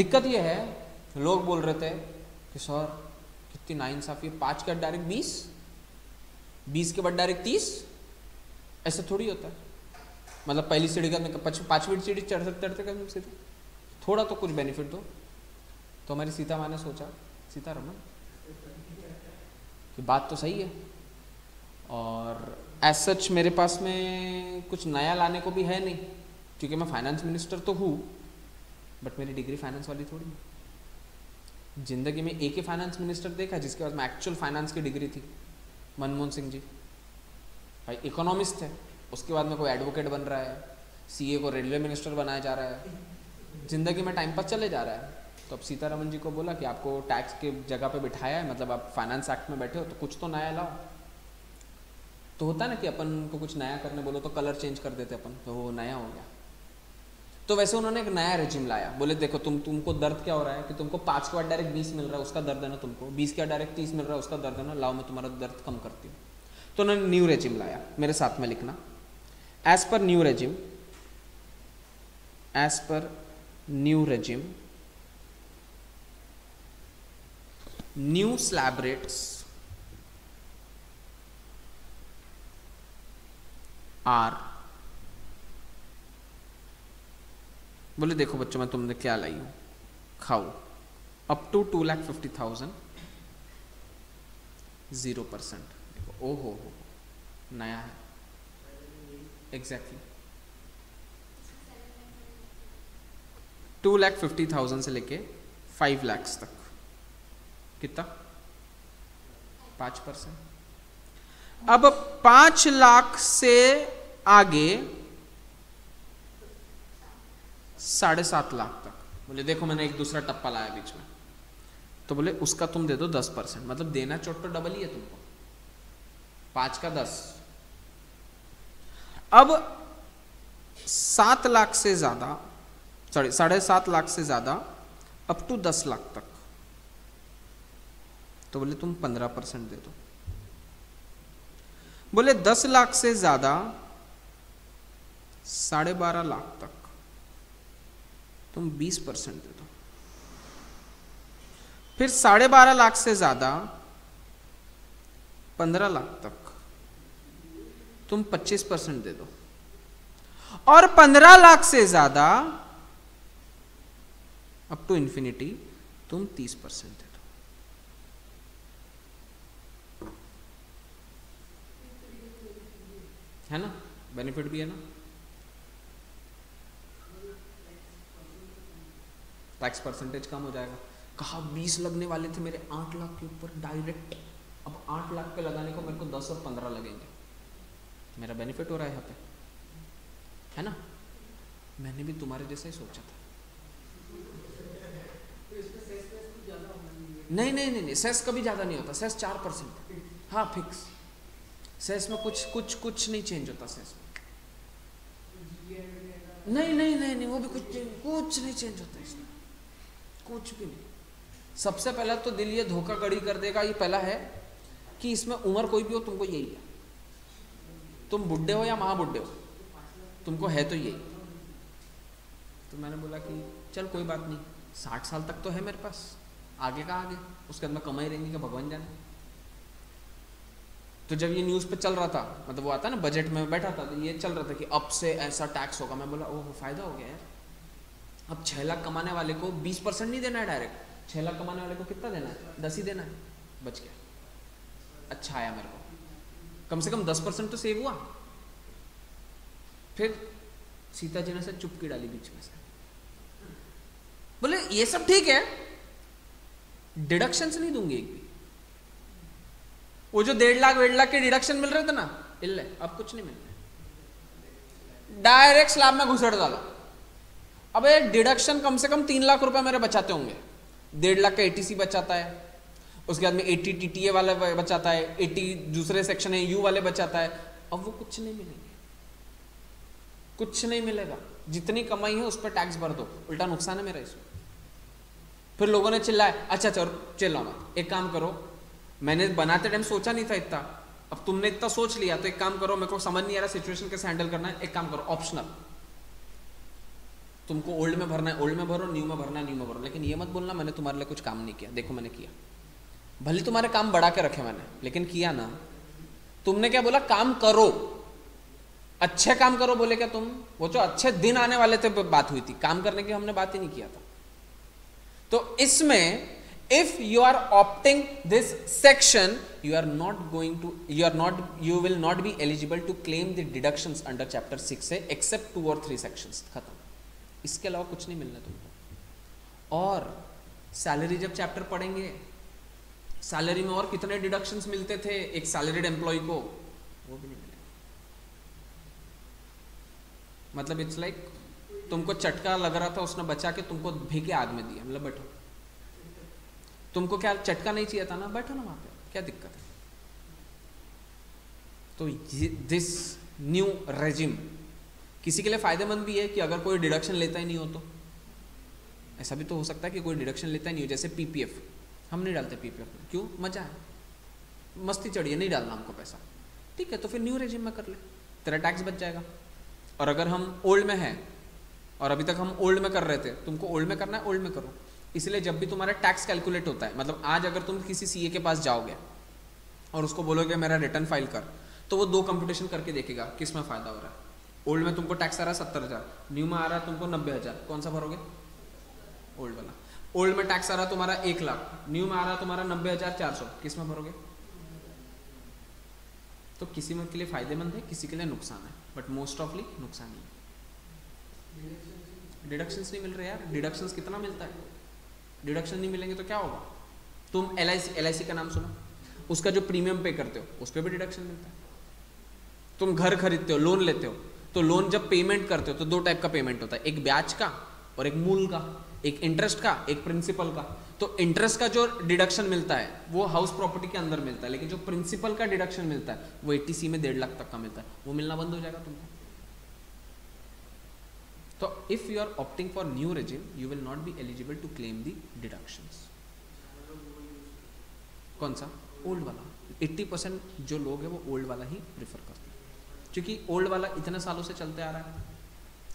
दिक्कत ये है, लोग बोल रहे थे कि सर, कितनी नाइंसाफी है, पाँच के डायरेक्ट बीस बीस के बाद डायरेक्ट तीस, ऐसा थोड़ी होता है। मतलब पहली सीढ़ी का पाँचवीं सीढ़ी चढ़ सकते चढ़ते कर सीधे। थोड़ा तो कुछ बेनिफिट दो। तो हमारी सीता माँ ने सोचा, सीता रमन, कि बात तो सही है। और एज सच मेरे पास में कुछ नया लाने को भी है नहीं, क्योंकि मैं फाइनेंस मिनिस्टर तो हूँ। बट मेरी डिग्री फाइनेंस वाली थोड़ी है। ज़िंदगी में एक ही फाइनेंस मिनिस्टर देखा, जिसके पास में एक्चुअल फाइनेंस की डिग्री थी, मनमोहन सिंह जी। भाई इकोनॉमिस्ट थे उसके बाद में कोई एडवोकेट बन रहा है सीए को रेलवे मिनिस्टर बनाया जा रहा है। ज़िंदगी में टाइम पास चले जा रहा है। तो अब सीतारमन जी को बोला कि आपको टैक्स के जगह पे बिठाया है मतलब आप फाइनेंस एक्ट में बैठे हो तो कुछ तो नया लाओ। तो होता है ना कि अपन को कुछ नया करने बोलो तो कलर चेंज कर देते अपन तो वो नया हो गया। तो वैसे उन्होंने एक नया रेजिम लाया। बोले, देखो, तुम, तुमको दर्द क्या हो रहा है कि तुमको पाँच के बाद डायरेक्ट बीस मिल रहा है, उसका दर्द है ना तुमको। बीस के बाद डायरेक्ट तीस मिल रहा है, उसका दर्द है ना, लाओ, मैं तुम्हारा दर्द कम करती हूँ। तो उन्होंने न्यू रेजिम लाया, मेरे साथ में लिखना। As per new regime as per new regime new slab rates are बोले, देखो बच्चों, मैं तुमने क्या लाई हूँ? खाओ। Up to two lakh fifty thousand zero percent देखो ओ हो हो नया है। Exactly two lakh fifty thousand से लेके फाइव लैक्स तक। कितना? पाँच परसेंट अब पाँच लाख से आगे साढ़े सात लाख तक। बोले देखो मैंने एक दूसरा टप्पा लाया बीच में। तो बोले उसका तुम दे दो दस परसेंट। मतलब देना चोट तो डबल ही है तुमको। पाँच का दस। अब सात लाख से ज़्यादा सॉरी साढ़े सात लाख से ज़्यादा अप टू दस लाख तक। तो बोले तुम पंद्रह परसेंट दे दो। बोले दस लाख से ज़्यादा साढ़े बारह लाख तक। तुम 20 परसेंट दे दो। फिर साढ़े बारह लाख से ज़्यादा, पंद्रह लाख तक, तुम 25 परसेंट दे दो। और पंद्रह लाख से ज़्यादा अप टू इंफिनिटी तुम 30 परसेंट दे दो। है ना? बेनिफिट भी है ना? टैक्स परसेंटेज कम हो जाएगा। कहा, बीस लगने वाले थे मेरे आठ लाख के ऊपर डायरेक्ट अब आठ लाख पे लगाने को मेरे को दस और पंद्रह लगेंगे। मेरा बेनिफिट हो रहा है यहाँ पे। है ना? मैंने भी तुम्हारे जैसा ही सोचा था। नहीं नहीं नहीं नहीं सेस कभी ज़्यादा नहीं होता। सेस चार परसेंट हाँ फिक्स सेस में कुछ कुछ कुछ नहीं चेंज होता सेस में। नहीं नहीं नहीं नहीं, वो भी कुछ कुछ नहीं चेंज होता इसमें। कुछ भी नहीं सबसे पहला तो दिल ये धोखाधड़ी कर देगा, ये पहला है कि इसमें उम्र कोई भी हो, तुमको यही है। तुम बुढ़े हो या महा बुढ़े हो, तुमको है तो यही। तो मैंने बोला कि चल कोई बात नहीं, साठ साल तक तो है मेरे पास, आगे का आगे, उसके अंदर कमाई रहेंगी का भगवान जाने। तो जब ये न्यूज़ पे चल रहा था मतलब वो आता ना बजट में बैठा था तो ये चल रहा था कि अब से ऐसा टैक्स होगा। मैं बोला, ओह, फ़ायदा हो गया यार। अब छह लाख कमाने वाले को बीस परसेंट नहीं देना है डायरेक्ट छह लाख कमाने वाले को कितना देना है? दस ही देना है। बच गया। अच्छा आया मेरे को। कम से कम दस परसेंट तो सेव हुआ। फिर सीता जी ने से चुपकी डाली बीच में से। बोले, ये सब ठीक है। डिडक्शन नहीं दूँगी एक भी। वो जो डेढ़ लाख डेढ़ लाख के डिडक्शन मिल रहे थे ना, इल्ले अब कुछ नहीं मिल रहा डायरेक्ट स्लैब में घुसड़ डाला। अब ये डिडक्शन कम से कम तीन लाख रुपए मेरे बचाते होंगे। डेढ़ लाख का एटीसी बचाता है, उसके बाद में एटी टी टी ए वाला बचाता है एटी दूसरे सेक्शन है यू वाले बचाता है। अब वो कुछ नहीं मिलेंगे। कुछ नहीं मिलेगा। जितनी कमाई है उस पर टैक्स भर दो। उल्टा नुकसान है मेरा इसमें। फिर लोगों ने चिल्लाया अच्छा चलो चिल्लाओ मत। एक काम करो। मैंने बनाते टाइम सोचा नहीं था इतना। अब तुमने इतना सोच लिया तो एक काम करो, मेरे को समझ नहीं आ रहा सिचुएशन कैसे हैंडल करना है। एक काम करो ऑप्शनल तुमको ओल्ड में भरना है ओल्ड में भरो न्यू में भरना है न्यू में भरो। लेकिन ये मत बोलना, मैंने तुम्हारे लिए कुछ काम नहीं किया। देखो मैंने किया। भले तुम्हारे काम बढ़ा के रखे मैंने, लेकिन किया ना। तुमने क्या बोला? काम करो। अच्छे काम करो बोले क्या तुम? वो जो अच्छे दिन आने वाले थे बात हुई थी। काम करने की हमने बात ही नहीं किया था। तो इसमें if you are opting this section you are not going to you are not you will not be eligible to claim the deductions under chapter 6 से except two or three sections. खत्म। इसके अलावा कुछ नहीं मिलना तुमको। और सैलरी जब चैप्टर पढ़ेंगे सैलरी में और कितने डिडक्शंस मिलते थे एक सैलरीड एम्प्लॉय को वो भी नहीं मिले। मतलब इट्स लाइक like, तुमको चटका लग रहा था उसने बचा के तुमको भेके आग में दिया मतलब बैठो। तुमको क्या चटका नहीं चाहिए था ना? बैठो ना वहाँ पे क्या दिक्कत है? तो दिस न्यू रेजिम किसी के लिए फ़ायदेमंद भी है कि अगर कोई डिडक्शन लेता ही नहीं हो तो? ऐसा भी तो हो सकता है कि कोई डिडक्शन लेता ही नहीं हो, जैसे पीपीएफ हम नहीं डालते पीपीएफ में क्यों? मज़ा है। मस्ती चढ़िए नहीं डालना हमको पैसा। ठीक है तो फिर न्यू रेजिम में कर ले। तेरा टैक्स बच जाएगा। और अगर हम ओल्ड में हैं, और अभी तक हम ओल्ड में कर रहे थे, तुमको ओल्ड में करना है ओल्ड में करो। इसलिए जब भी तुम्हारा टैक्स कैलकुलेट होता है मतलब आज अगर तुम किसी सीए के पास जाओगे, और उसको बोलोगे, मेरा रिटर्न फ़ाइल कर तो वो दो कंप्यूटेशन करके देखेगा, किसमें फ़ायदा हो रहा है। ओल्ड में तुमको टैक्स आ रहा है सत्तर हज़ार न्यू में आ रहा है तुमको नब्बे हज़ार, कौन सा भरोगे? ओल्ड वाला। ओल्ड में टैक्स आ रहा है तुम्हारा एक लाख न्यू में आ रहा है तुम्हारा नब्बे हज़ार चार सौ, किसमें भरोगे? तो किसी में के लिए फ़ायदेमंद है, किसी के लिए नुकसान है बट मोस्ट ऑफली नुकसान ही डिडक्शंस नहीं मिल रहे यार डिडक्शंस कितना मिलता है? डिडक्शन नहीं मिलेंगे तो क्या होगा? तुम एल आई सी का नाम सुनो। उसका जो प्रीमियम पे करते हो, उस पर भी डिडक्शन मिलता है। तुम घर खरीदते हो लोन लेते हो तो लोन जब पेमेंट करते हो तो दो टाइप का पेमेंट होता है। एक ब्याज का और एक मूल का, एक इंटरेस्ट का, एक प्रिंसिपल का। तो इंटरेस्ट का जो डिडक्शन मिलता है, वो हाउस प्रॉपर्टी के अंदर मिलता है, लेकिन जो प्रिंसिपल का डिडक्शन मिलता है, वो एटीसी में डेढ़ लाख तक का मिलता है। वो मिलना बंद हो जाएगा तुमको। तो if you are opting for new regime you will not be eligible to claim the deduction कौन सा? ओल्ड वाला। 80 परसेंट जो लोग हैं, वो ओल्ड वाला ही प्रिफर क्योंकि ओल्ड वाला इतने सालों से चलते आ रहा है,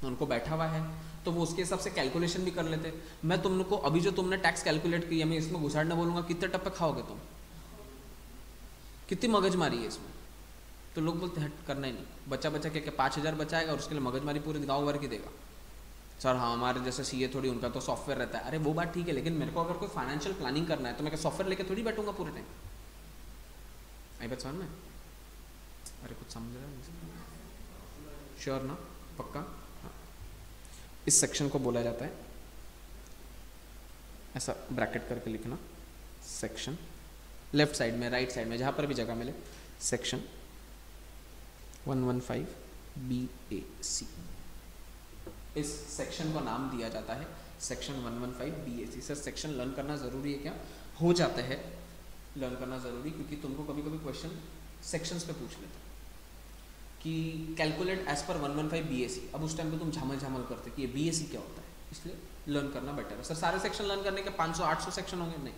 उनको बैठा हुआ है तो वो उसके हिसाब से कैलकुलेशन भी कर लेते। मैं तुमको, अभी जो तुमने टैक्स कैलकुलेट किया, मैं इसमें घुसाड़ना बोलूँगा, कितने टप्पे खाओगे तुम? कितनी मगज मारी है इसमें? तो लोग बोलते हैं करना ही नहीं। बच्चा बच्चा क्या क्या पाँच हज़ार बचाएगा और उसके लिए मगजमारी पूरे गाँव भर की देगा। सर हाँ हमारे जैसे सी थोड़ी, उनका तो सॉफ्टवेयर रहता है। अरे, वो बात ठीक है, लेकिन मेरे को अगर कोई फाइनेंशियल प्लानिंग करना है तो मैं सॉफ्टवेयर लेके थोड़ी बैठूँगा पूरे टाइम आई बात समझ में? अरे, कुछ समझ रहा है? श्योर ना, पक्का? हाँ। इस सेक्शन को बोला जाता है। ऐसा ब्रैकेट करके लिखना। सेक्शन लेफ़्ट साइड में राइट साइड में, जहाँ पर भी जगह मिले। सेक्शन 115 बी ए सी इस सेक्शन को नाम दिया जाता है। Section 115 BSC sir section learn करना ज़रूरी है क्या? हो जाता है। लर्न करना ज़रूरी, क्योंकि तुमको कभी कभी क्वेश्चन सेक्शंस पे पूछ लेते कि कैलकुलेट एज पर 115 बीएससी अब उस टाइम पे तुम झामल झामल करते कि ये बीएससी क्या होता है? इसलिए लर्न करना बेटर है। सर, सारे सेक्शन लर्न करने के 500 800 सेक्शन होंगे? नहीं।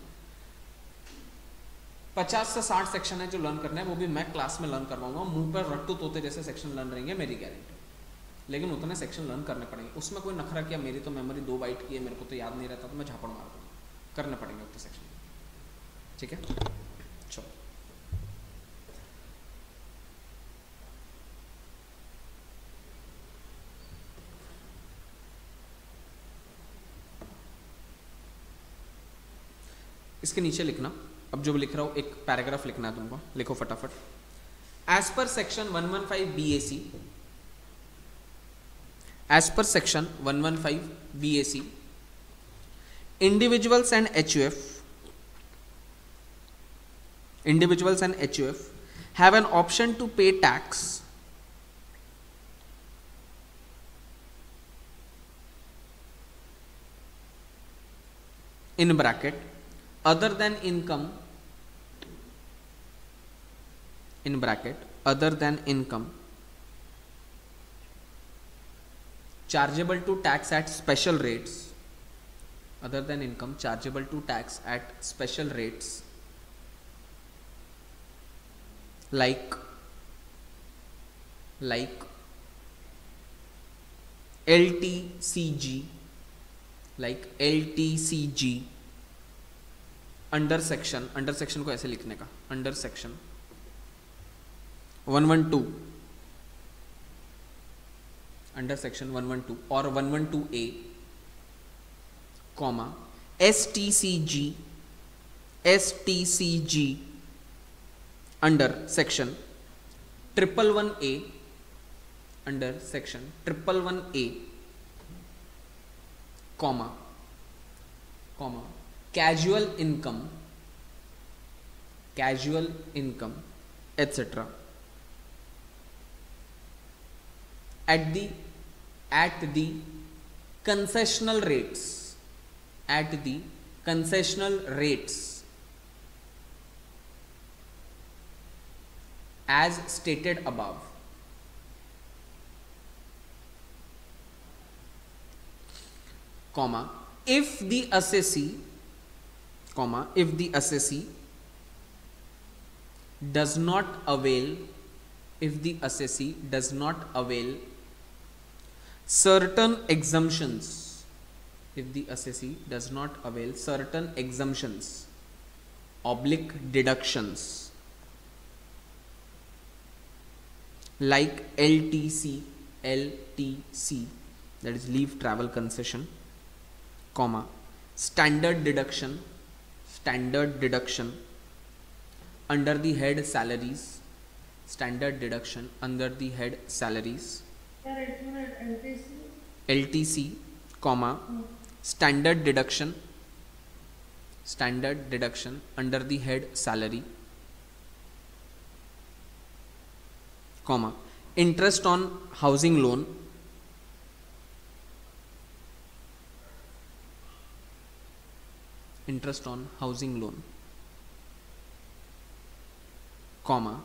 50 से 60 सेक्शन है जो लर्न करना है, वो भी मैं क्लास में लर्न करवाऊँगा। मुँह पर रट्टू तोते जैसे सेक्शन लर्न रहेंगे, मेरी गारंटी लेकिन उतने सेक्शन लर्न करने पड़ेंगे। उसमें कोई नखरा किया, मेरी तो मेमोरी दो बाइट की है, मेरे को तो याद नहीं रहता तो मैं झापड़ मार दूँगा। करने पड़ेंगे उतने सेक्शन ठीक है चलो इसके नीचे लिखना। अब जो लिख रहा हूँ, एक पैराग्राफ लिखना है तुमको। लिखो फटाफट। As per section one one five B A C as per section one one five B A C individuals and H U F individuals and H U F have an option to pay tax in bracket other than income in bracket other than income chargeable to tax at special rates other than income chargeable to tax at special rates like like LTCG like LTCG under section under section को ऐसे लिखने का, अंडर सेक्शन। 112 अंडर सेक्शन 112 और 112 A, comma S T C G S T C G under section. Triple one A, under section. Triple one A, comma comma. Casual income casual income etc at the at the concessional rates at the concessional rates as stated above. Comma if the assessee comma if the assessee does not avail if the assessee does not avail certain exemptions if the assessee does not avail certain exemptions oblique deductions like LTC LTC that is leave travel concession comma standard deduction standard deduction under the head salaries standard deduction under the head salaries LTC comma standard deduction standard deduction under the head salary comma interest on housing loan interest on housing loan comma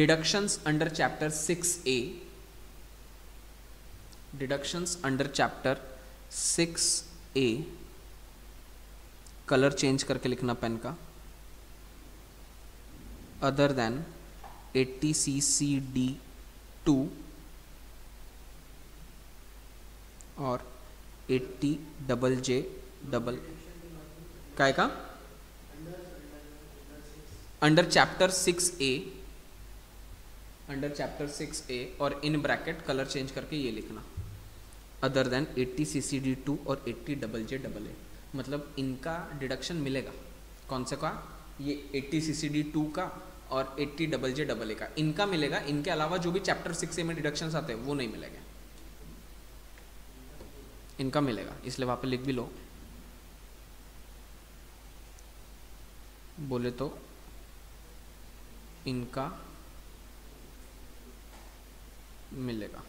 deductions under chapter 6a deductions under chapter 6a colour change करके लिखना पेन का other than 80 C C D two और 80 डबल जे डबल काय का? Under chapter six A under chapter six A और इन ब्रैकेट कलर चेंज करके ये लिखना। Other than 80 C C D two और 80 डबल जे डबल ए मतलब इनका डिडक्शन मिलेगा। कौन से का? ये 80 सी सी डी टू का और 80 डबल जे डबल ए का। इनका मिलेगा, इनके अलावा जो भी चैप्टर सिक्स ए में डिडक्शन आते हैं, वो नहीं मिलेगा। इनका मिलेगा, इसलिए वहाँ पर लिख भी लो। बोले तो इनका मिलेगा।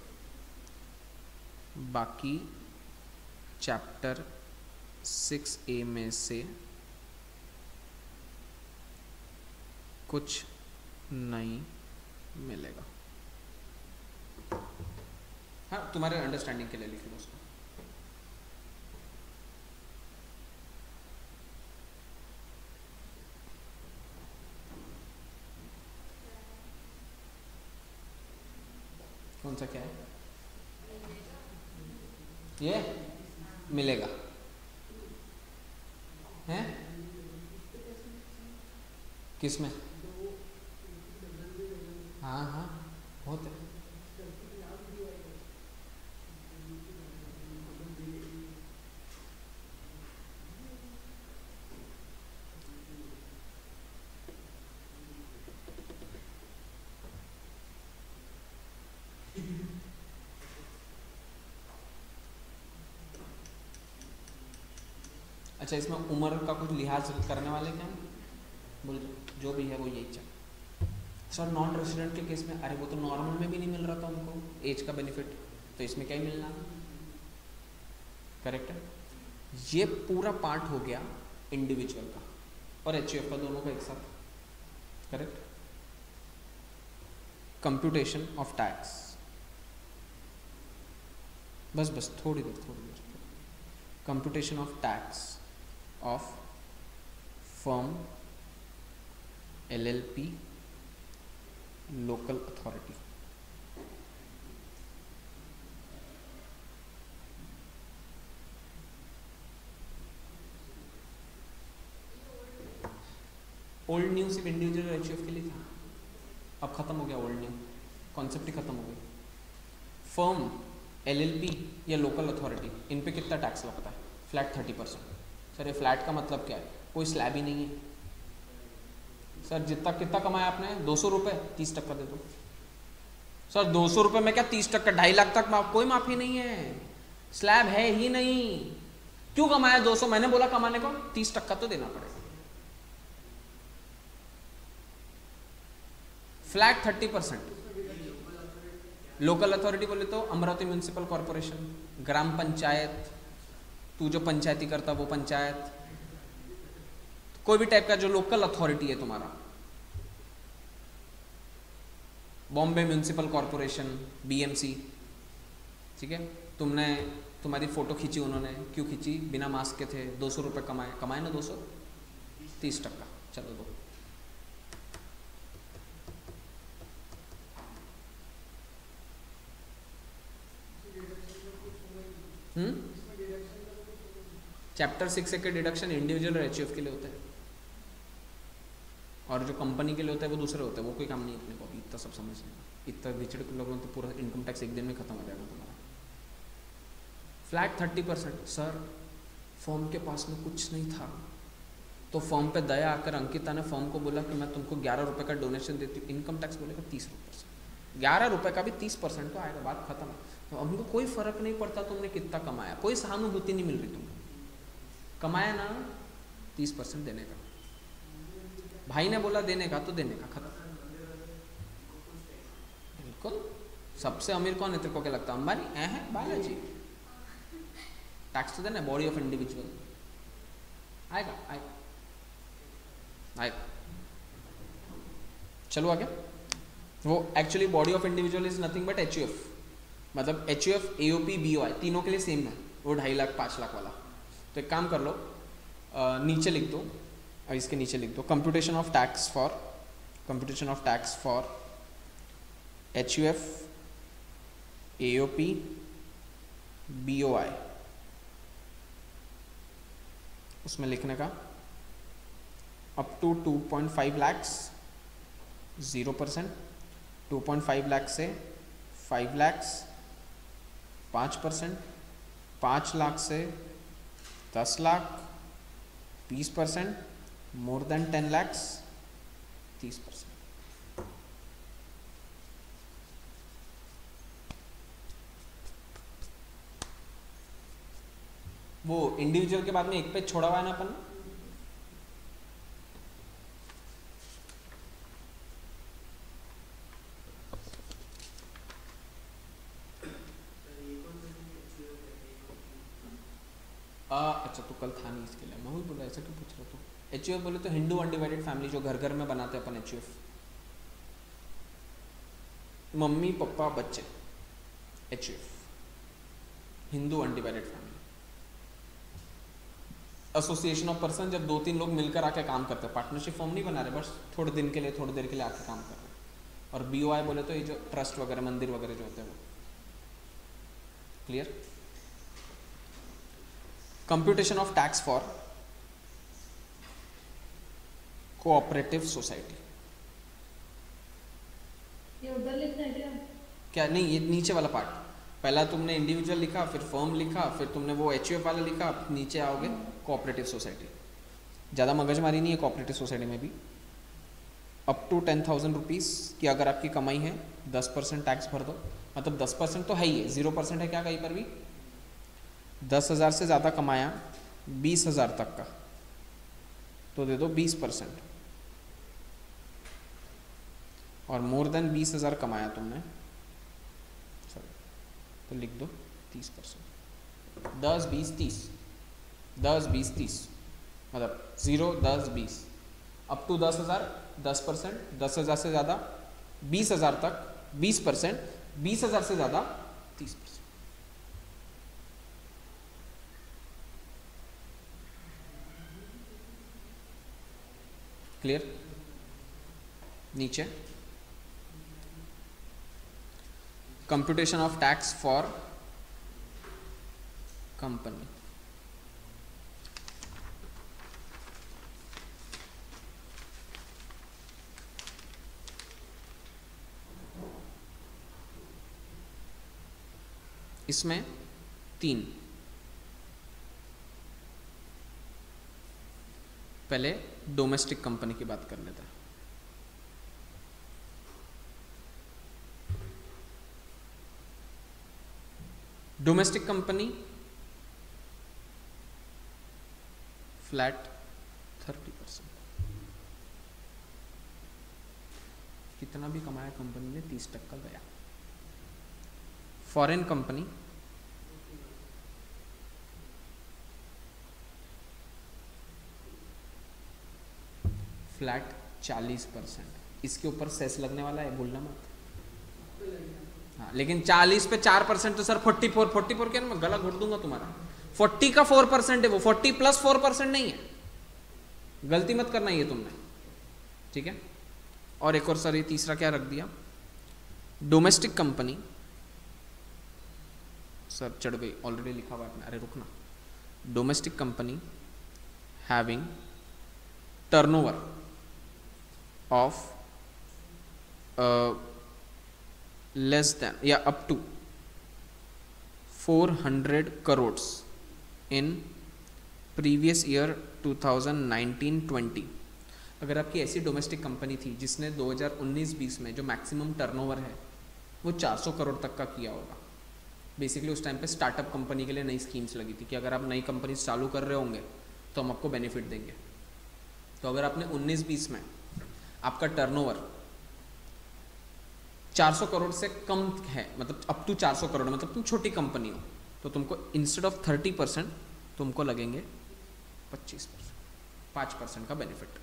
बाकी चैप्टर सिक्स ए में से कुछ नहीं मिलेगा। हाँ तुम्हारे अंडरस्टैंडिंग के लिए लिख उसको। कौन सा क्या है? ये मिलेगा। है? किसमें? हाँ हाँ होते अच्छा इसमें उम्र का कुछ लिहाज करने वाले क्या बोल जो भी है वो यही चल सर नॉन रेसिडेंट के केस में, अरे वो तो नॉर्मल में भी नहीं मिल रहा था उनको एज का बेनिफिट तो इसमें क्या ही मिलना? करेक्ट है? ये पूरा पार्ट हो गया इंडिविजुअल का और एच का दोनों का एक साथ। करेक्ट कंप्यूटेशन ऑफ़ टैक्स बस बस, थोड़ी देर थोड़ी देर। Computation of tax of firm LLP local authority. Old new सिर्फ़ इंडिविजुअल एच के लिए था। अब खत्म हो गया ओल्ड न्यू कॉन्सेप्ट ही खत्म हो गया फर्म एलएलपी या लोकल अथॉरिटी इन पे कितना टैक्स लगता है? फ्लैट थर्टी परसेंट सर, ये फ्लैट का मतलब क्या है? कोई स्लैब ही नहीं है। सर, जितना, कितना कमाया आपने? दो सौ रुपये तीस टक्का दे दो। सर, दो सौ रुपये में क्या तीस टक्का, ढाई लाख तक माफ़, कोई माफ़ी नहीं है। स्लैब है ही नहीं। क्यों कमाया दो सौ? मैंने बोला कमाने को, तीस टक्का तो देना पड़ेगा। Flat thirty percent. Local authority बोले तो अमरावती म्यूनिसिपल कॉरपोरेशन, ग्राम पंचायत तू जो पंचायती करता वो पंचायत। कोई भी टाइप का जो लोकल अथॉरिटी है तुम्हारा। बॉम्बे म्यूनिसिपल कॉरपोरेशन बीएमसी ठीक है? तुमने, तुम्हारी फ़ोटो खींची उन्होंने। क्यों खींची? बिना मास्क के थे। दो सौ रुपये कमाए। कमाए ना दो सौ? तीस टक्का। चलो दो। हम्म? चैप्टर सिक्स के डिडक्शन इंडिविजुअल और एच के लिए होता है। और जो कंपनी के लिए होता है, वो दूसरे होता है। वो कोई काम नहीं अपने को। इतना सब समझ लेना। इतना रिचर्ड लोगों तो पूरा इनकम टैक्स एक दिन में खत्म हो जाएगा तुम्हारा। Flat thirty percent sir firm के पास में कुछ नहीं था। तो फॉर्म पे दया आकर अंकिता ने फॉर्म को बोला कि मैं तुमको ग्यारह रुपये का डोनेशन देती हूँ। इनकम टैक्स बोलेगा तीस परसेंट ग्यारह रुपये का भी तीस परसेंट तो आएगा। बात खत्म। तो हमको कोई फ़र्क नहीं पड़ता तुमने कितना कमाया। कोई सहानुभूति नहीं मिल रही तुमको। कमाया ना तीस परसेंट देने का। भाई ने बोला देने का तो देने का खत्म। बिल्कुल। सबसे अमीर कौन है तेरे को क्या लगता है? अंबानी? है, बालाजी। टैक्स तो देना बॉडी ऑफ़ इंडिविजुअल आएगा आएगा। आएगा। चलो आगे। वो actually body of individual is nothing but H मतलब H U F A O P B O I तीनों के लिए सेम है। वो ढाई लाख पाँच लाख वाला। तो एक काम कर लो नीचे लिख दो और इसके नीचे लिख दो computation of tax for computation of tax for H U F A O P B O I उसमें लिखने का up to two point five lakhs zero percent two point five lakh से फाइव लैक्स पाँच परसेंट पाँच लाख से दस लाख, बीस percent, more than ten lakhs, तीस परसेंट। वो इंडिविजुअल के बाद में एक पेज छोड़ा हुआ है ना अपन अच्छा तो कल था नहीं इसके लिए। मैं वही बोला, ऐसा क्यों पूछ रहा तू एच यू एफ़ बोले तो हिंदू अनडिवाइडेड फैमिली जो घर घर में बनाते अपन H U F mummy papa बच्चे H U F Hindu undivided family association of person जब दो तीन लोग मिलकर आके काम करते हैं। पार्टनरशिप फॉर्म नहीं बना रहे, बस थोड़े दिन के लिए, थोड़ी देर के लिए आके काम कर रहे और बी बोले तो ये जो ट्रस्ट वगैरह, मंदिर वगैरह जो होते हैं वो। Clear computation of tax for cooperative society ये उधर लिखना है क्या? क्या? नहीं ये नीचे वाला पार्ट पहला तुमने इंडिविजुअल लिखा फिर फर्म लिखा फिर तुमने वो एच वाला लिखा नीचे आओगे कोऑपरेटिव सोसाइटी ज़्यादा मगजमारी नहीं है कोऑपरेटिव सोसाइटी में भी. Up to ten thousand rupees की अगर आपकी कमाई है दस परसेंट टैक्स भर दो. मतलब दस परसेंट तो है ही है ज़ीरो परसेंट है क्या कहीं पर भी? दस हज़ार से ज़्यादा कमाया, बीस हज़ार तक का। तो दे दो बीस परसेंट। और मोर देन बीस हज़ार कमाया तुमने। सॉरी तो लिख दो तीस परसेंट। दस बीस तीस। दस बीस तीस। मतलब ज़ीरो, दस बीस। अप टू दस हज़ार, दस परसेंट। दस हज़ार से ज़्यादा, बीस हज़ार तक, बीस परसेंट। बीस हज़ार से ज़्यादा तीस परसेंट क्लियर नीचे? Computation of tax for company इसमें तीन। पहले डोमेस्टिक कंपनी की बात कर लेते हैं। Domestic company flat thirty percent कितना भी कमाया कंपनी ने तीस टक्का गया। फॉरेन कंपनी फ्लैट चालीस परसेंट। इसके ऊपर सेस लगने वाला है, बोलना मत। हाँ लेकिन चालीस पे चार परसेंट तो sir forty four forty four क्या मैं गला घुट दूँगा तुम्हारा। फोर्टी का फोर परसेंट है वो, फोर्टी प्लस फोर परसेंट नहीं है। गलती मत करना ये तुमने। ठीक है? और एक और सर, ये तीसरा क्या रख दिया? Domestic company. सर, चढ़ गई, ऑलरेडी लिखा हुआ है अरे रुकना domestic company having turnover. Of less than या up to 400 crores in previous year 2019-20 अगर आपकी ऐसी डोमेस्टिक कंपनी थी जिसने 2019-20 में जो मैक्सिमम टर्नओवर है, वो 400 करोड़ तक का किया होगा। बेसिकली उस टाइम पे स्टार्टअप कंपनी के लिए नई स्कीम्स लगी थी कि अगर आप नई कंपनी चालू कर रहे होंगे तो हम आपको बेनिफिट देंगे। तो अगर आपने 19-20 में आपका टर्नओवर 400 करोड़ से कम है मतलब अप टू 400 करोड़ मतलब तुम छोटी कंपनी हो तो तुमको इंस्टेड ऑफ़ 30 परसेंट तुमको लगेंगे 25 परसेंट पाँच परसेंट का बेनिफिट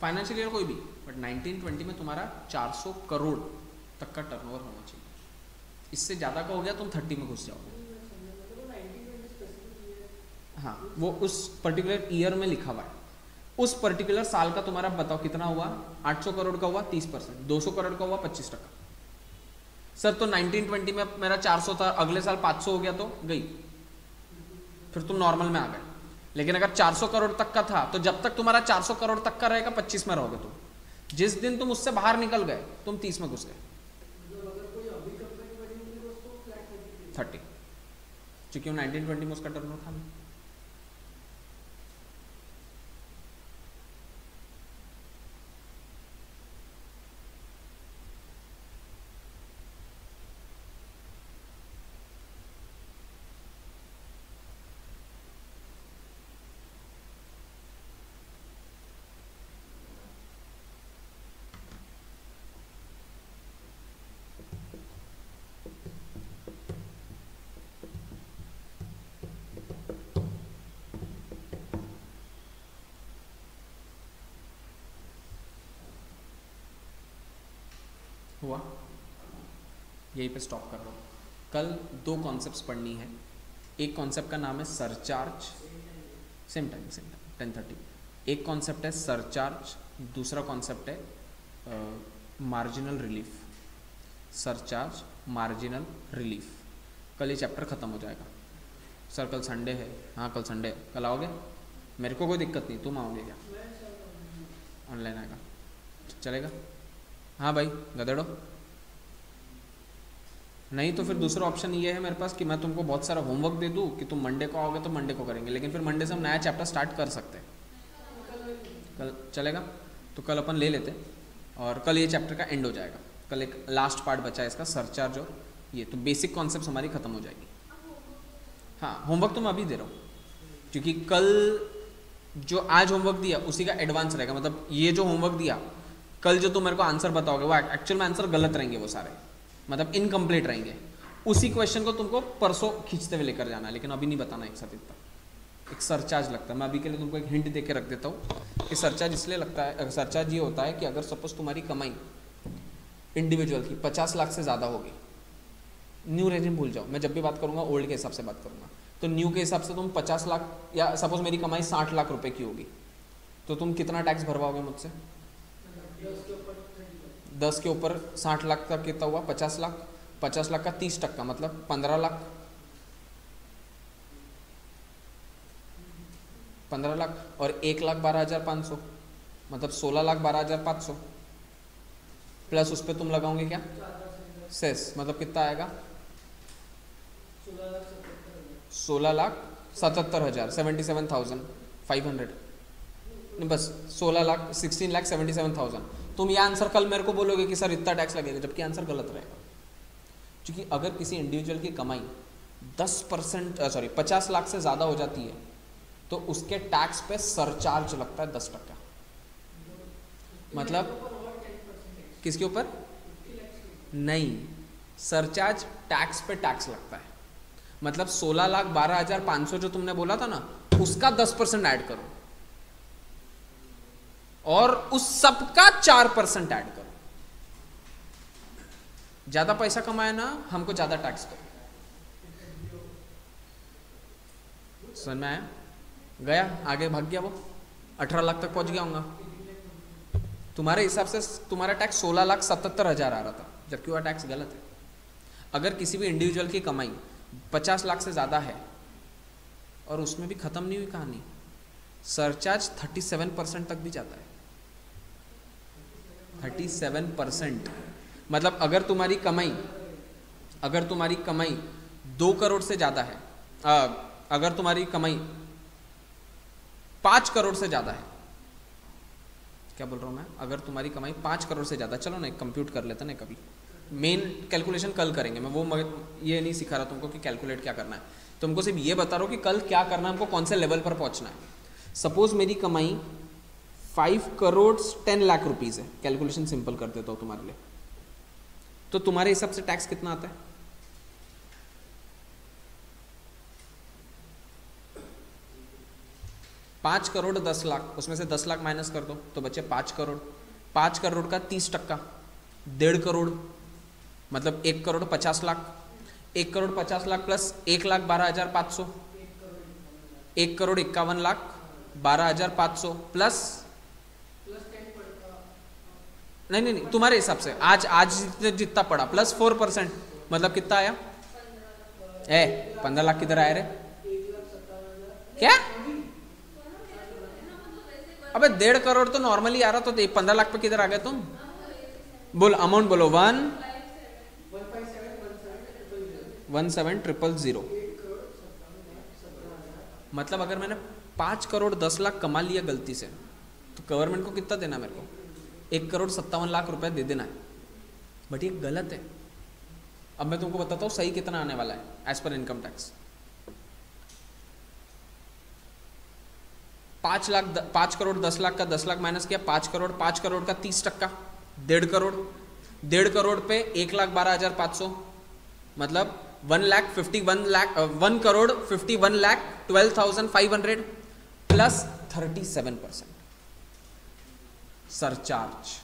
फाइनेंशियल ईयर कोई भी बट 1920 में तुम्हारा 400 करोड़ तक का टर्नओवर होना चाहिए। इससे ज़्यादा का हो गया, तुम 30 में घुस जाओगे। हाँ वो उस पर्टिकुलर ईयर में लिखा हुआ है। उस पर्टिकुलर साल का तुम्हारा बताओ कितना हुआ? 800 करोड़ का हुआ 30 परसेंट। दो करोड़ का हुआ 25 टका। सर तो 1920 में मेरा 400 था, अगले साल 500 हो गया तो गई। फिर तुम नॉर्मल में आ गए। लेकिन अगर 400 करोड़ तक का था तो जब तक तुम्हारा 400 करोड़ तक का रहेगा 25 में रहोगे तुम। जिस दिन तुम उससे बाहर निकल गए, तुम 30 में घुस गए। थर्टी। चूँकि वो नाइनटीन ट्वेंटी में उसका टर्न था हुआ। यहीं पे स्टॉप कर रहा हूँ। कल दो कॉन्सेप्ट्स पढ़नी है। एक कॉन्सेप्ट का नाम है surcharge same time same time ten thirty एक कॉन्सेप्ट है सरचार्ज दूसरा कॉन्सेप्ट है marginal relief surcharge marginal relief कल ये चैप्टर ख़त्म हो जाएगा। सर कल संडे है। हाँ कल संडे कल आओगे? मेरे को कोई दिक्कत नहीं। तुम आओगे क्या? ऑनलाइन आएगा। चलेगा? हाँ भाई, गदेड़ो। नहीं तो फिर दूसरा ऑप्शन ये है मेरे पास कि मैं तुमको बहुत सारा होमवर्क दे दूँ कि तुम मंडे को आओगे तो मंडे को करेंगे, लेकिन फिर मंडे से हम नया चैप्टर स्टार्ट कर सकते हैं। कल, चलेगा? तो कल अपन ले लेते और कल ये चैप्टर का एंड हो जाएगा। कल एक लास्ट पार्ट बचा है इसका सरचार्ज और ये तो बेसिक कॉन्सेप्ट हमारी खत्म हो जाएगी। हाँ होमवर्क तो मैं अभी दे रहा हूँ, क्योंकि कल जो आज होमवर्क दिया, उसी का एडवांस रहेगा। मतलब ये जो होमवर्क दिया कल जो तुम मेरे को आंसर बताओगे, वो एक्चुअल में आंसर गलत रहेंगे वो सारे। मतलब इनकम्प्लीट रहेंगे। उसी क्वेश्चन को तुमको परसों खींचते हुए लेकर जाना है, लेकिन अभी नहीं बताना एक साथ इतना। एक सरचार्ज लगता है। मैं अभी के लिए तुमको एक हिंट दे के रख देता हूँ कि सरचार्ज इसलिए लगता है सरचार्ज ये होता है कि अगर सपोज़ तुम्हारी कमाई इंडिविजुअल की पचास लाख से ज़्यादा होगी न्यू रेजिम भूल जाओ। मैं जब भी बात करूँगा ओल्ड के हिसाब से बात करूँगा। तो न्यू के हिसाब से तुम पचास लाख या सपोज़ मेरी कमाई साठ लाख रुपए की होगी तो तुम कितना टैक्स भरवाओगे मुझसे? दस के ऊपर साठ लाख का कितना हुआ? पचास लाख। पचास लाख का तीस टक्का मतलब पंद्रह लाख। पंद्रह लाख और एक लाख बारह हज़ार पाँच सौ। मतलब सोलह लाख बारह हज़ार पाँच सौ। प्लस उस पर तुम लगाओगे क्या? सेस मतलब कितना आएगा? सोलह लाख सतहत्तर हज़ार, seventy seven thousand five hundred. बस सोलह lakh sixteen lakh seventy seven thousand तुम ये आंसर कल मेरे को बोलोगे कि सर इतना टैक्स लगेगा, जबकि आंसर गलत रहेगा। क्योंकि अगर किसी इंडिविजुअल की कमाई दस परसेंट सॉरी पचास लाख से ज़्यादा हो जाती है तो उसके टैक्स पे सरचार्ज लगता है दस टक्का। मतलब किसके ऊपर? नहीं सरचार्ज टैक्स पे टैक्स लगता है। मतलब सोलह लाख बारह हज़ार पाँच सौ जो तुमने बोला था ना, उसका दस परसेंट ऐड करो। और उस सब का चार परसेंट ऐड करो। ज़्यादा पैसा कमाया ना, हमको ज़्यादा टैक्स दो समझ में आया? गया, आगे भाग गया वो। अठारह लाख तक पहुँच गया होगा। तुम्हारे हिसाब से तुम्हारा टैक्स सोलह लाख सतहत्तर हज़ार आ रहा था, जबकि वह टैक्स गलत है। अगर किसी भी इंडिविजुअल की कमाई पचास लाख से ज़्यादा है, और उसमें भी ख़त्म नहीं हुई कहानी सरचार्ज थर्टी सेवन परसेंट तक भी जाता है। Thirty seven percent. मतलब अगर तुम्हारी कमाई, अगर तुम्हारी कमाई दो करोड़ से ज़्यादा है अगर तुम्हारी कमाई पाँच करोड़ से ज़्यादा है, क्या बोल रहा हूँ मैं? अगर तुम्हारी कमाई पाँच करोड़ से ज़्यादा, चलो ना कंप्यूट कर लेते ना कभी। मेन कैलकुलेशन कल करेंगे। मैं वो मगर ये नहीं सिखा रहा तुमको कि कैलकुलेट क्या करना है। तुमको सिर्फ़ ये बता रहा हूँ कि कल क्या करना है, हमको कौन से लेवल पर पहुँचना है। सपोज़ मेरी कमाई five crore ten lakh rupees है। कैलकुलेशन सिंपल कर देता हूँ तुम्हारे लिए। तो तुम्हारे हिसाब से टैक्स कितना आता है? पाँच करोड़ दस लाख, उसमें से दस लाख माइनस कर दो तो बचे पाँच करोड़। पाँच करोड़ का तीस टक्का, डेढ़ करोड़ मतलब एक करोड़ पचास लाख। एक करोड़ पचास लाख प्लस एक लाख बारह हज़ार पाँच सौ। एक करोड़ इक्यावन लाख, बारह हज़ार पाँच सौ प्लस नहीं नहीं नहीं, तुम्हारे हिसाब से। आज आज जितना पड़ा प्लस फोर परसेंट मतलब कितना आया? ए, पंद्रह लाख किधर आए रे? क्या? अबे, डेढ़ करोड़ तो नॉर्मली आ रहा तो पंद्रह लाख पे किधर आ गए तुम? बोल अमाउंट बोलो one one seven triple zero मतलब अगर मैंने पाँच करोड़, दस लाख कमा लिया गलती से तो गवर्नमेंट को कितना देना मेरे को? एक करोड़ सत्तावन लाख रुपए दे देना है। बट ये गलत है। अब मैं तुमको बताता हूँ, सही कितना आने वाला है एज पर इनकम टैक्स पाँच लाख पाँच करोड़ दस लाख का दस लाख माइनस किया, पाँच करोड़ पाँच करोड़ का तीस टक्का, डेढ़ करोड़। डेढ़ करोड़ पे एक लाख बारह हज़ार पाँच सौ। मतलब one lakh fifty, one lakh one crore fifty one lakh twelve thousand five hundred plus thirty seven percent. Surcharge.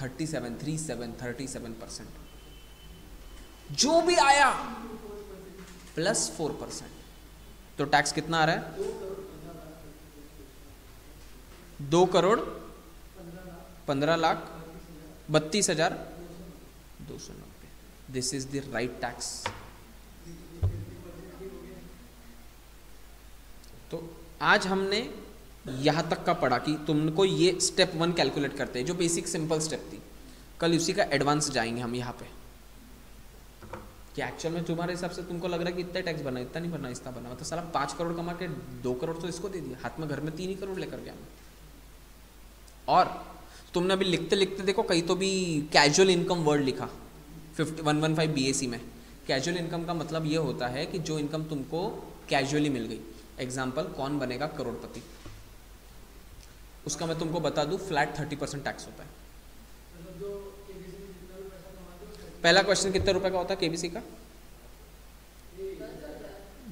Thirty seven three seven thirty seven percent जो भी आया प्लस फोर परसेंट तो टैक्स कितना आ रहा है? दो करोड़ पंद्रह लाख बत्तीस हज़ार दो सौ नब्बे। This is the right tax तो आज हमने यहाँ तक का पढ़ा कि तुमको ये स्टेप वन कैलकुलेट करते हैं, जो बेसिक सिंपल स्टेप थी। कल उसी का एडवांस जाएँगे हम यहाँ पे। कि एक्चुअल में तुम्हारे हिसाब से तुमको लग रहा है कि इतना टैक्स बना इतना नहीं बना इतना बना मतलब साला पाँच करोड़ कमा के दो करोड़ तो इसको दे दिया। हाथ में घर में तीन ही करोड़ लेकर गया और तुमने अभी लिखते लिखते देखो, कहीं तो भी कैजुअल इनकम वर्ड लिखा। Fifty one one five B में। कैजुअल इनकम का मतलब ये होता है कि जो इनकम तुमको कैजुअली मिल गई। एग्ज़ाम्पल कौन बनेगा करोड़पति? उसका मैं तुमको बता दूँ फ्लैट थर्टी परसेंट टैक्स होता है। पहला क्वेश्चन कितने रुपए का होता है केबीसी का?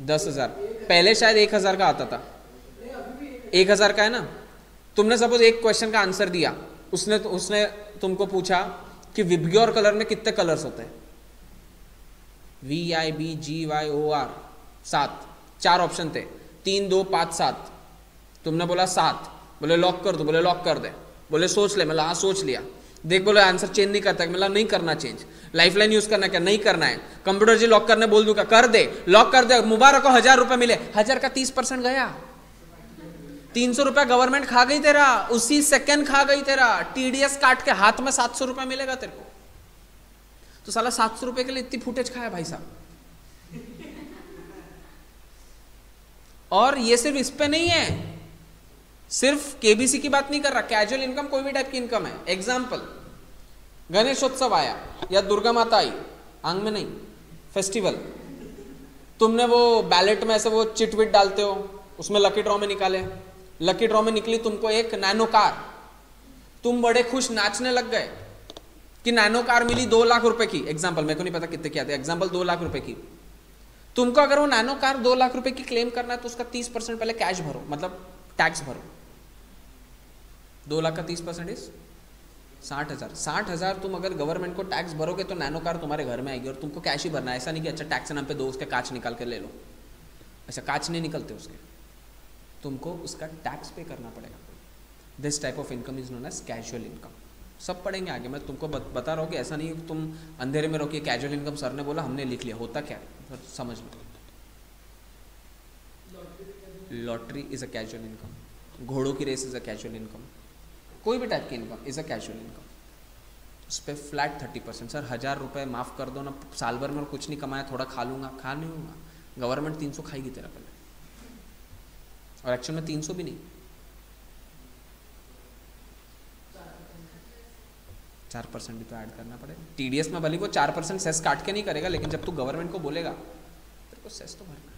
दस हज़ार। पहले शायद एक हज़ार का आता था। एक हज़ार का है ना? तुमने सपोज़ एक क्वेश्चन का आंसर दिया। उसने तो, उसने तुमको पूछा कि विबग्योर कलर में कितने कलर्स होते हैं? V I B G Y O R सात। चार ऑप्शन थे। तीन दो पाँच सात। तुमने बोला सात। बोले लॉक कर दो, बोले लॉक कर दे। बोले सोच ले। मतलब हाँ सोच लिया। देख बोले आंसर चेंज नहीं करता मतलब नहीं करना चेंज लाइफ लाइन यूज़ करना क्या? नहीं करना है। कंप्यूटर जी लॉक करने बोल दूँगा कर दे। लॉक कर दे। मुबारक को हज़ार रुपए मिले। हज़ार का तीस परसेंट गया। तीन सौ रुपया गवर्नमेंट खा गई तेरा। उसी सेकंड खा गई तेरा। टीडीएस काट के हाथ में सात सौ रुपया मिलेगा तेरे को। तो साला सात सौ रुपए के लिए इतनी फुटेज खाया भाई साहब। और ये सिर्फ़ इस पे नहीं है। सिर्फ़ केबीसी की बात नहीं कर रहा कैजुअल इनकम कोई भी टाइप की इनकम है। एग्ज़ाम्पल गणेशोत्सव आया, या दुर्गा माता आई, आंग में नहीं फेस्टिवल तुमने वो बैलेट में ऐसे वो चिटविट डालते हो, उसमें लकी ड्रॉ में निकाले। लकी ड्रॉ में निकली तुमको एक नैनो कार तुम बड़े खुश, नाचने लग गए कि नैनो कार मिली दो लाख रुपए की। एग्ज़ाम्पल मेरे को नहीं पता कितने की आती एग्ज़ाम्पल दो लाख रुपए की। तुमको अगर वो नैनो कार दो लाख रुपए की क्लेम करना है तो उसका तीस परसेंट पहले कैश भरो मतलब टैक्स भरो। दो लाख का तीस परसेंट इज़ साठ हज़ार। साठ हज़ार तुम अगर गवर्नमेंट को टैक्स भरोगे तो नैनो कार तुम्हारे घर में आएगी और तुमको कैश ही भरना है। ऐसा नहीं कि अच्छा टैक्स नाम पे दो उसके कांच निकाल के ले लो। ऐसा कांच नहीं निकलते उसके। तुमको उसका टैक्स पे करना पड़ेगा। This type of income is known as casual income सब पढ़ेंगे आगे। मैं तुमको बता रहा हूँ कि ऐसा नहीं कि तुम अंधेरे में रहो कि कैजुअल इनकम सर ने बोला, हमने लिख लिया। होता क्या है? समझ लो। Lottery is a casual income घोड़ों की race is a casual income कोई भी टाइप की income is a casual income उस पर फ्लैट थर्टी परसेंट सर हज़ार रुपये माफ़ कर दो ना, साल भर में कुछ नहीं कमाया, थोड़ा खा लूँगा। खा नहीं लूँगा गवर्नमेंट तीन सौ खाएगी तेरा पहले। और एक्चुअल में तीन सौ भी नहीं। चार परसेंट भी तो ऐड करना पड़ेगा टीडीएस में भले वो चार परसेंट सेस काट के नहीं करेगा, लेकिन जब तू गवर्नमेंट को बोलेगा, तेरे को सेस तो भरना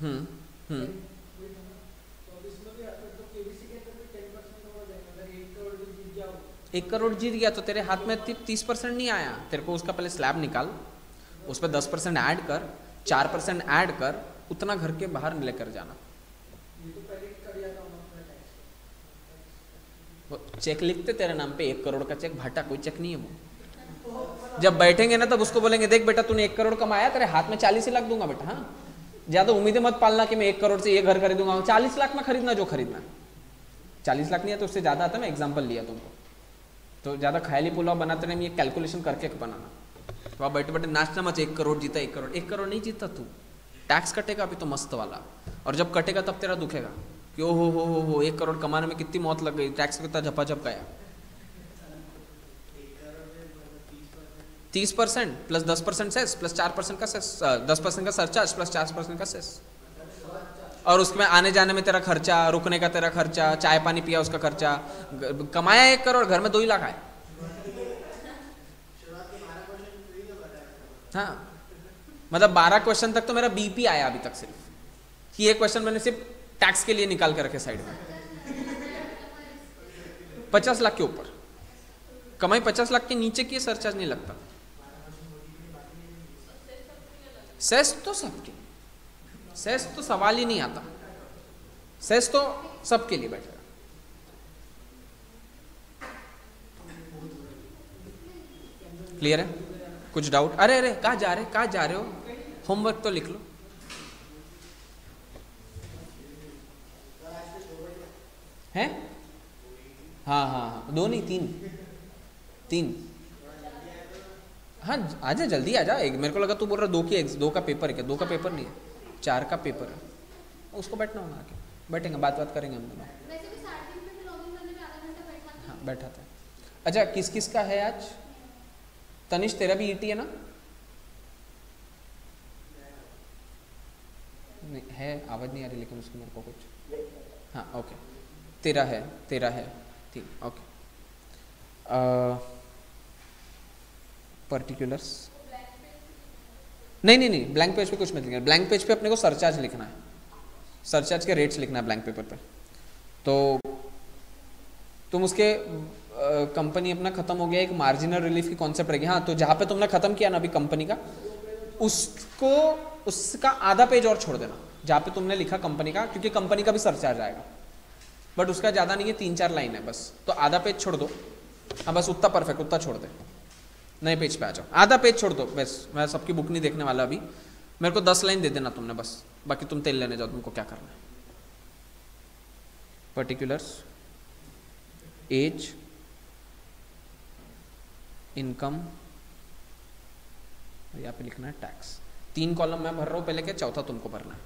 हम्म हम्म। एक करोड़ जीत गया तो तेरे हाथ में तीस परसेंट नहीं आया। तेरे को उसका पहले स्लैब निकाल, उस पर दस परसेंट ऐड कर, चार परसेंट ऐड कर, उतना घर के बाहर लेकर जाना। चेक लिखते तेरे नाम पे एक करोड़ का चेक भाटा कोई चेक नहीं है वो। जब बैठेंगे ना तब उसको बोलेंगे, देख बेटा, तूने एक करोड़ कमाया, तेरे हाथ में चालीस ही लाख दूँगा बेटा हाँ? ज़्यादा उम्मीदें मत पालना कि मैं एक करोड़ से ये घर खरीदूँगा चालीस लाख में खरीदना, जो खरीदना चालीस लाख नहीं है तो उससे ज़्यादा आता मैं एग्ज़ाम्पल लिया तुमको। तो ज़्यादा ख्याली पुलाव बनाते नहीं ये कैलकुलेशन करके बनाना। तो आप बैठे बैठे नाचना मत, एक करोड़ जीता, एक करोड़। एक करोड़ नहीं जीता तू। टैक्स कटेगा अभी तो मस्त वाला। और जब कटेगा तब तेरा दुखेगा। कि ओ हो हो हो हो, एक करोड़ कमाने में कितनी मौत लग गई? टैक्स कितना झपाझप गया तीस परसेंट प्लस दस परसेंट सेस प्लस चार परसेंट का सेस दस परसेंट का सरचार्ज प्लस चार परसेंट का सेस और उसमें आने जाने में तेरा खर्चा, रुकने का तेरा खर्चा, चाय पानी पिया उसका खर्चा कमाया एक करोड़, घर में दो ही लाख आए। हाँ। मतलब बारह क्वेश्चन तक तो मेरा बीपी आया अभी तक सिर्फ़। कि ये क्वेश्चन मैंने सिर्फ़ टैक्स के लिए निकाल के रखे साइड में। पचास लाख के ऊपर। कमाई पचास लाख के नीचे की सरचार्ज नहीं लगता। सेस तो सबके। सेस तो सवाल ही नहीं आता। सेस तो सबके लिए बैठेगा। क्लियर है? कुछ डाउट अरे अरे, कहा जा रहे? कहा जा रहे हो? होमवर्क तो लिख लो। हैं? हाँ हाँ हाँ। दो नहीं तीन। तीन। हाँ आ आजा जल्दी आ आजा। एक मेरे को लगा तू बोल रहा दो की दो का पेपर है क्या? दो का पेपर नहीं है। चार का पेपर है। उसको बैठना होगा आके। बैठेंगे बात बात करेंगे हम दोनों। था। हाँ बैठा था अच्छा किस किस का है आज? तनिष तेरा भी ईटी है ना? नहीं है आवाज़ नहीं आ रही लेकिन उसकी मेरे को कुछ। हाँ ओके तेरा है तेरा है, ठीक ओके पर्टिकुलर्स नहीं नहीं नहीं ब्लैंक पेज पे कुछ मत लिखना ब्लैंक पेज पे अपने को सरचार्ज लिखना है। सरचार्ज के रेट्स लिखना है ब्लैंक पेपर पे। तो तुम उसके कंपनी अपना खत्म हो गया, एक मार्जिनल रिलीफ की कॉन्सेप्ट रहेगी हाँ तो जहाँ पे तुमने खत्म किया ना अभी कंपनी का, उसको, उसका आधा पेज और छोड़ देना, जहाँ पे तुमने लिखा कंपनी का, क्योंकि कंपनी का भी सरचार्ज आएगा। बट उसका ज़्यादा नहीं है, तीन चार लाइन है बस। तो आधा पेज छोड़ दो। हाँ बस उतना परफेक्ट उतना छोड़ दे। नए पेज पे आ जाओ। आधा पेज छोड़ दो, बस। मैं सबकी बुक नहीं देखने वाला अभी। मेरे को दस लाइन दे देना तुमने बस। बाकी तुम तेल लेने जाओ, तुमको क्या करना है। पर्टिकुलर्स एज इनकम यहाँ पे लिखना है टैक्स तीन कॉलम मैं भर रहा हूँ, पहले क्या, चौथा तुमको भरना है।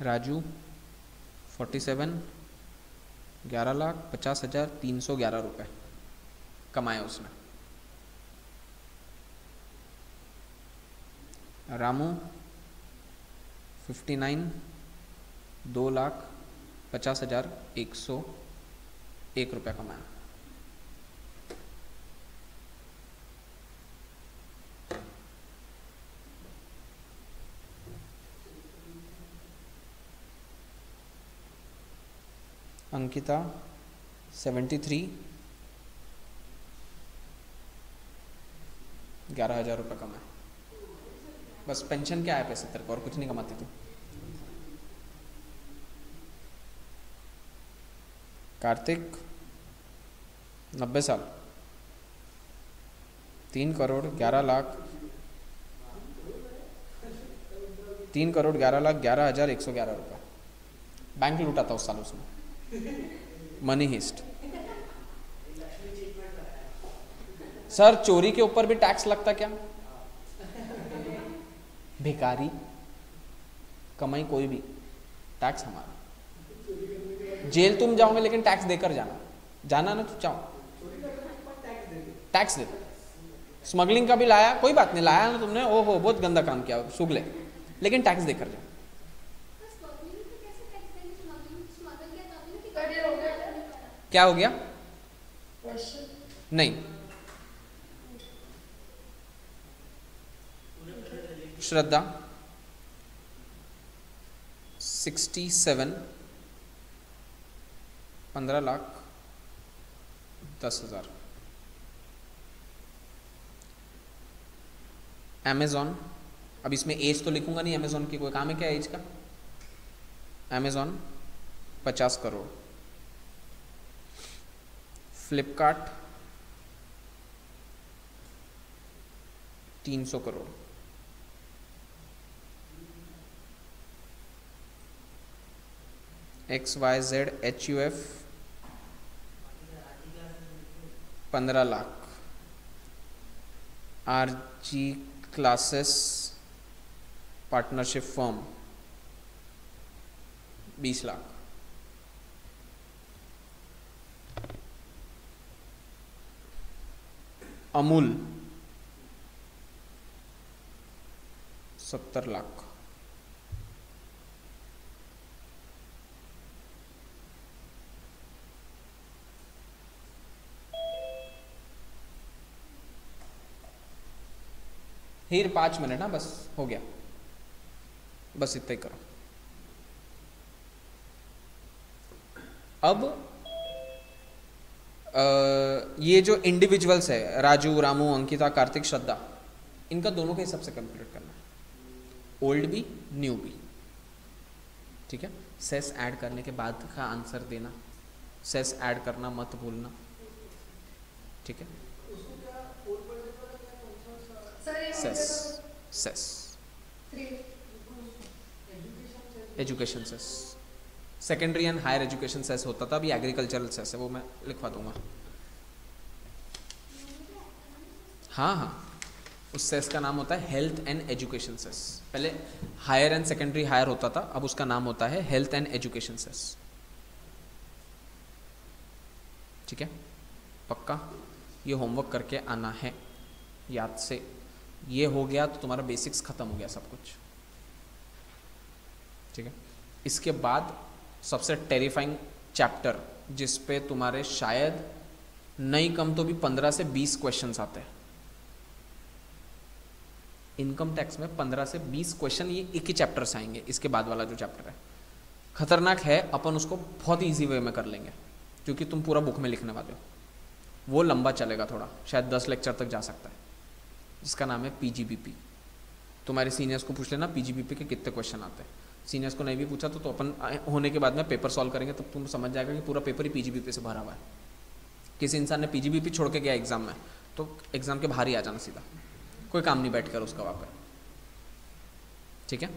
राजू फोर्टी सेवन ग्यारह लाख पचास हज़ार तीन सौ ग्यारह रुपये कमाए उसने। रामू फिफ्टी नाइन दो लाख पचास हज़ार एक सौ एक रुपया कमाया। अंकिता सेवेंटी थ्री ग्यारह हज़ार रुपये कमाए। बस पेंशन क्या है पैसे तेरे को और कुछ नहीं कमाती तू? कार्तिक, नब्बे साल। तीन करोड़ ग्यारह लाख। तीन करोड़ ग्यारह लाख ग्यारह हज़ार एक सौ ग्यारह रुपये बैंक लूटा था उस साल उसने। मनी हिस्ट सर चोरी के ऊपर भी टैक्स लगता क्या? भिकारी कमाई कोई भी टैक्स हमारा। जेल तुम जाओगे, लेकिन टैक्स देकर जाना। जाना ना तो चाहो टैक्स दे स्मगलिंग का भी लाया, कोई बात नहीं, लाया ना तुमने, ओहो, बहुत गंदा काम किया सुगले लेकिन टैक्स देकर जाओ तो स्मगलिंग पे कैसे टैक्स देंगे स्मगलिंग स्मगल किया तभी ना कि Third year हो गया नहीं पता। क्या हो गया? नहीं। श्रद्धा। Sixty seven. पंद्रह लाख। दस हज़ार। अमेजोन अब इसमें एज तो लिखूँगा नहीं अमेजोन की कोई काम है क्या एज का? अमेजोन पचास करोड़। फ्लिपकार्ट तीन सौ crore. X Y Z H U F पंद्रह lakh. R G classes partnership firm बीस लाख। अमूल। सत्तर लाख। हीर पाँच मिनट ना, बस हो गया। बस इतना ही करो। अब ये जो इंडिविजुअल्स है राजू रामू अंकिता कार्तिक श्रद्धा इनका दोनों के हिसाब से कैलकुलेट करना है। ओल्ड भी न्यू भी। ठीक है? सेस ऐड करने के बाद का आंसर देना। सेस ऐड करना मत भूलना। ठीक है? Cess cess education cess secondary and higher education cess होता था, अभी एग्रीकल्चरल सेस है, वो मैं लिखवा दूँगा। हाँ हाँ। उस सेस का नाम होता है हेल्थ एंड एजुकेशन सेस पहले हायर एंड सेकेंडरी हायर होता था, अब उसका नाम होता है हेल्थ एंड एजुकेशन सेस ठीक है? पक्का? ये होमवर्क करके आना है, याद से। ये हो गया तो तुम्हारा बेसिक्स खत्म हो गया सब कुछ। ठीक है? इसके बाद सबसे टेरिफाइंग चैप्टर जिस पे तुम्हारे शायद नहीं कम तो भी पंद्रह से बीस क्वेश्चन आते हैं। इनकम टैक्स में पंद्रह से बीस क्वेश्चन ये एक ही चैप्टर से आएँगे, इसके बाद वाला जो चैप्टर है। खतरनाक है, अपन उसको बहुत ईजी वे में कर लेंगे, क्योंकि तुम पूरा बुक में लिखने वाले हो। वो लंबा चलेगा थोड़ा, शायद दस लेक्चर तक जा सकता है, जिसका नाम है पीजीबीपी तुम्हारे सीनियर्स को पूछ लेना पीजीबीपी के कितने क्वेश्चन आते हैं। सीनियर्स को नहीं भी पूछा तो, तो अपन होने के बाद में पेपर सॉल्व करेंगे तब तो तुम समझ जाएगा कि पूरा पेपर ही पीजीबीपी से भरा हुआ है। किसी इंसान ने पीजीबीपी छोड़ के गया एग्ज़ाम में तो एग्ज़ाम के बाहर ही आ जाना सीधा। कोई काम नहीं बैठ कर उसका वहाँ पर ठीक है?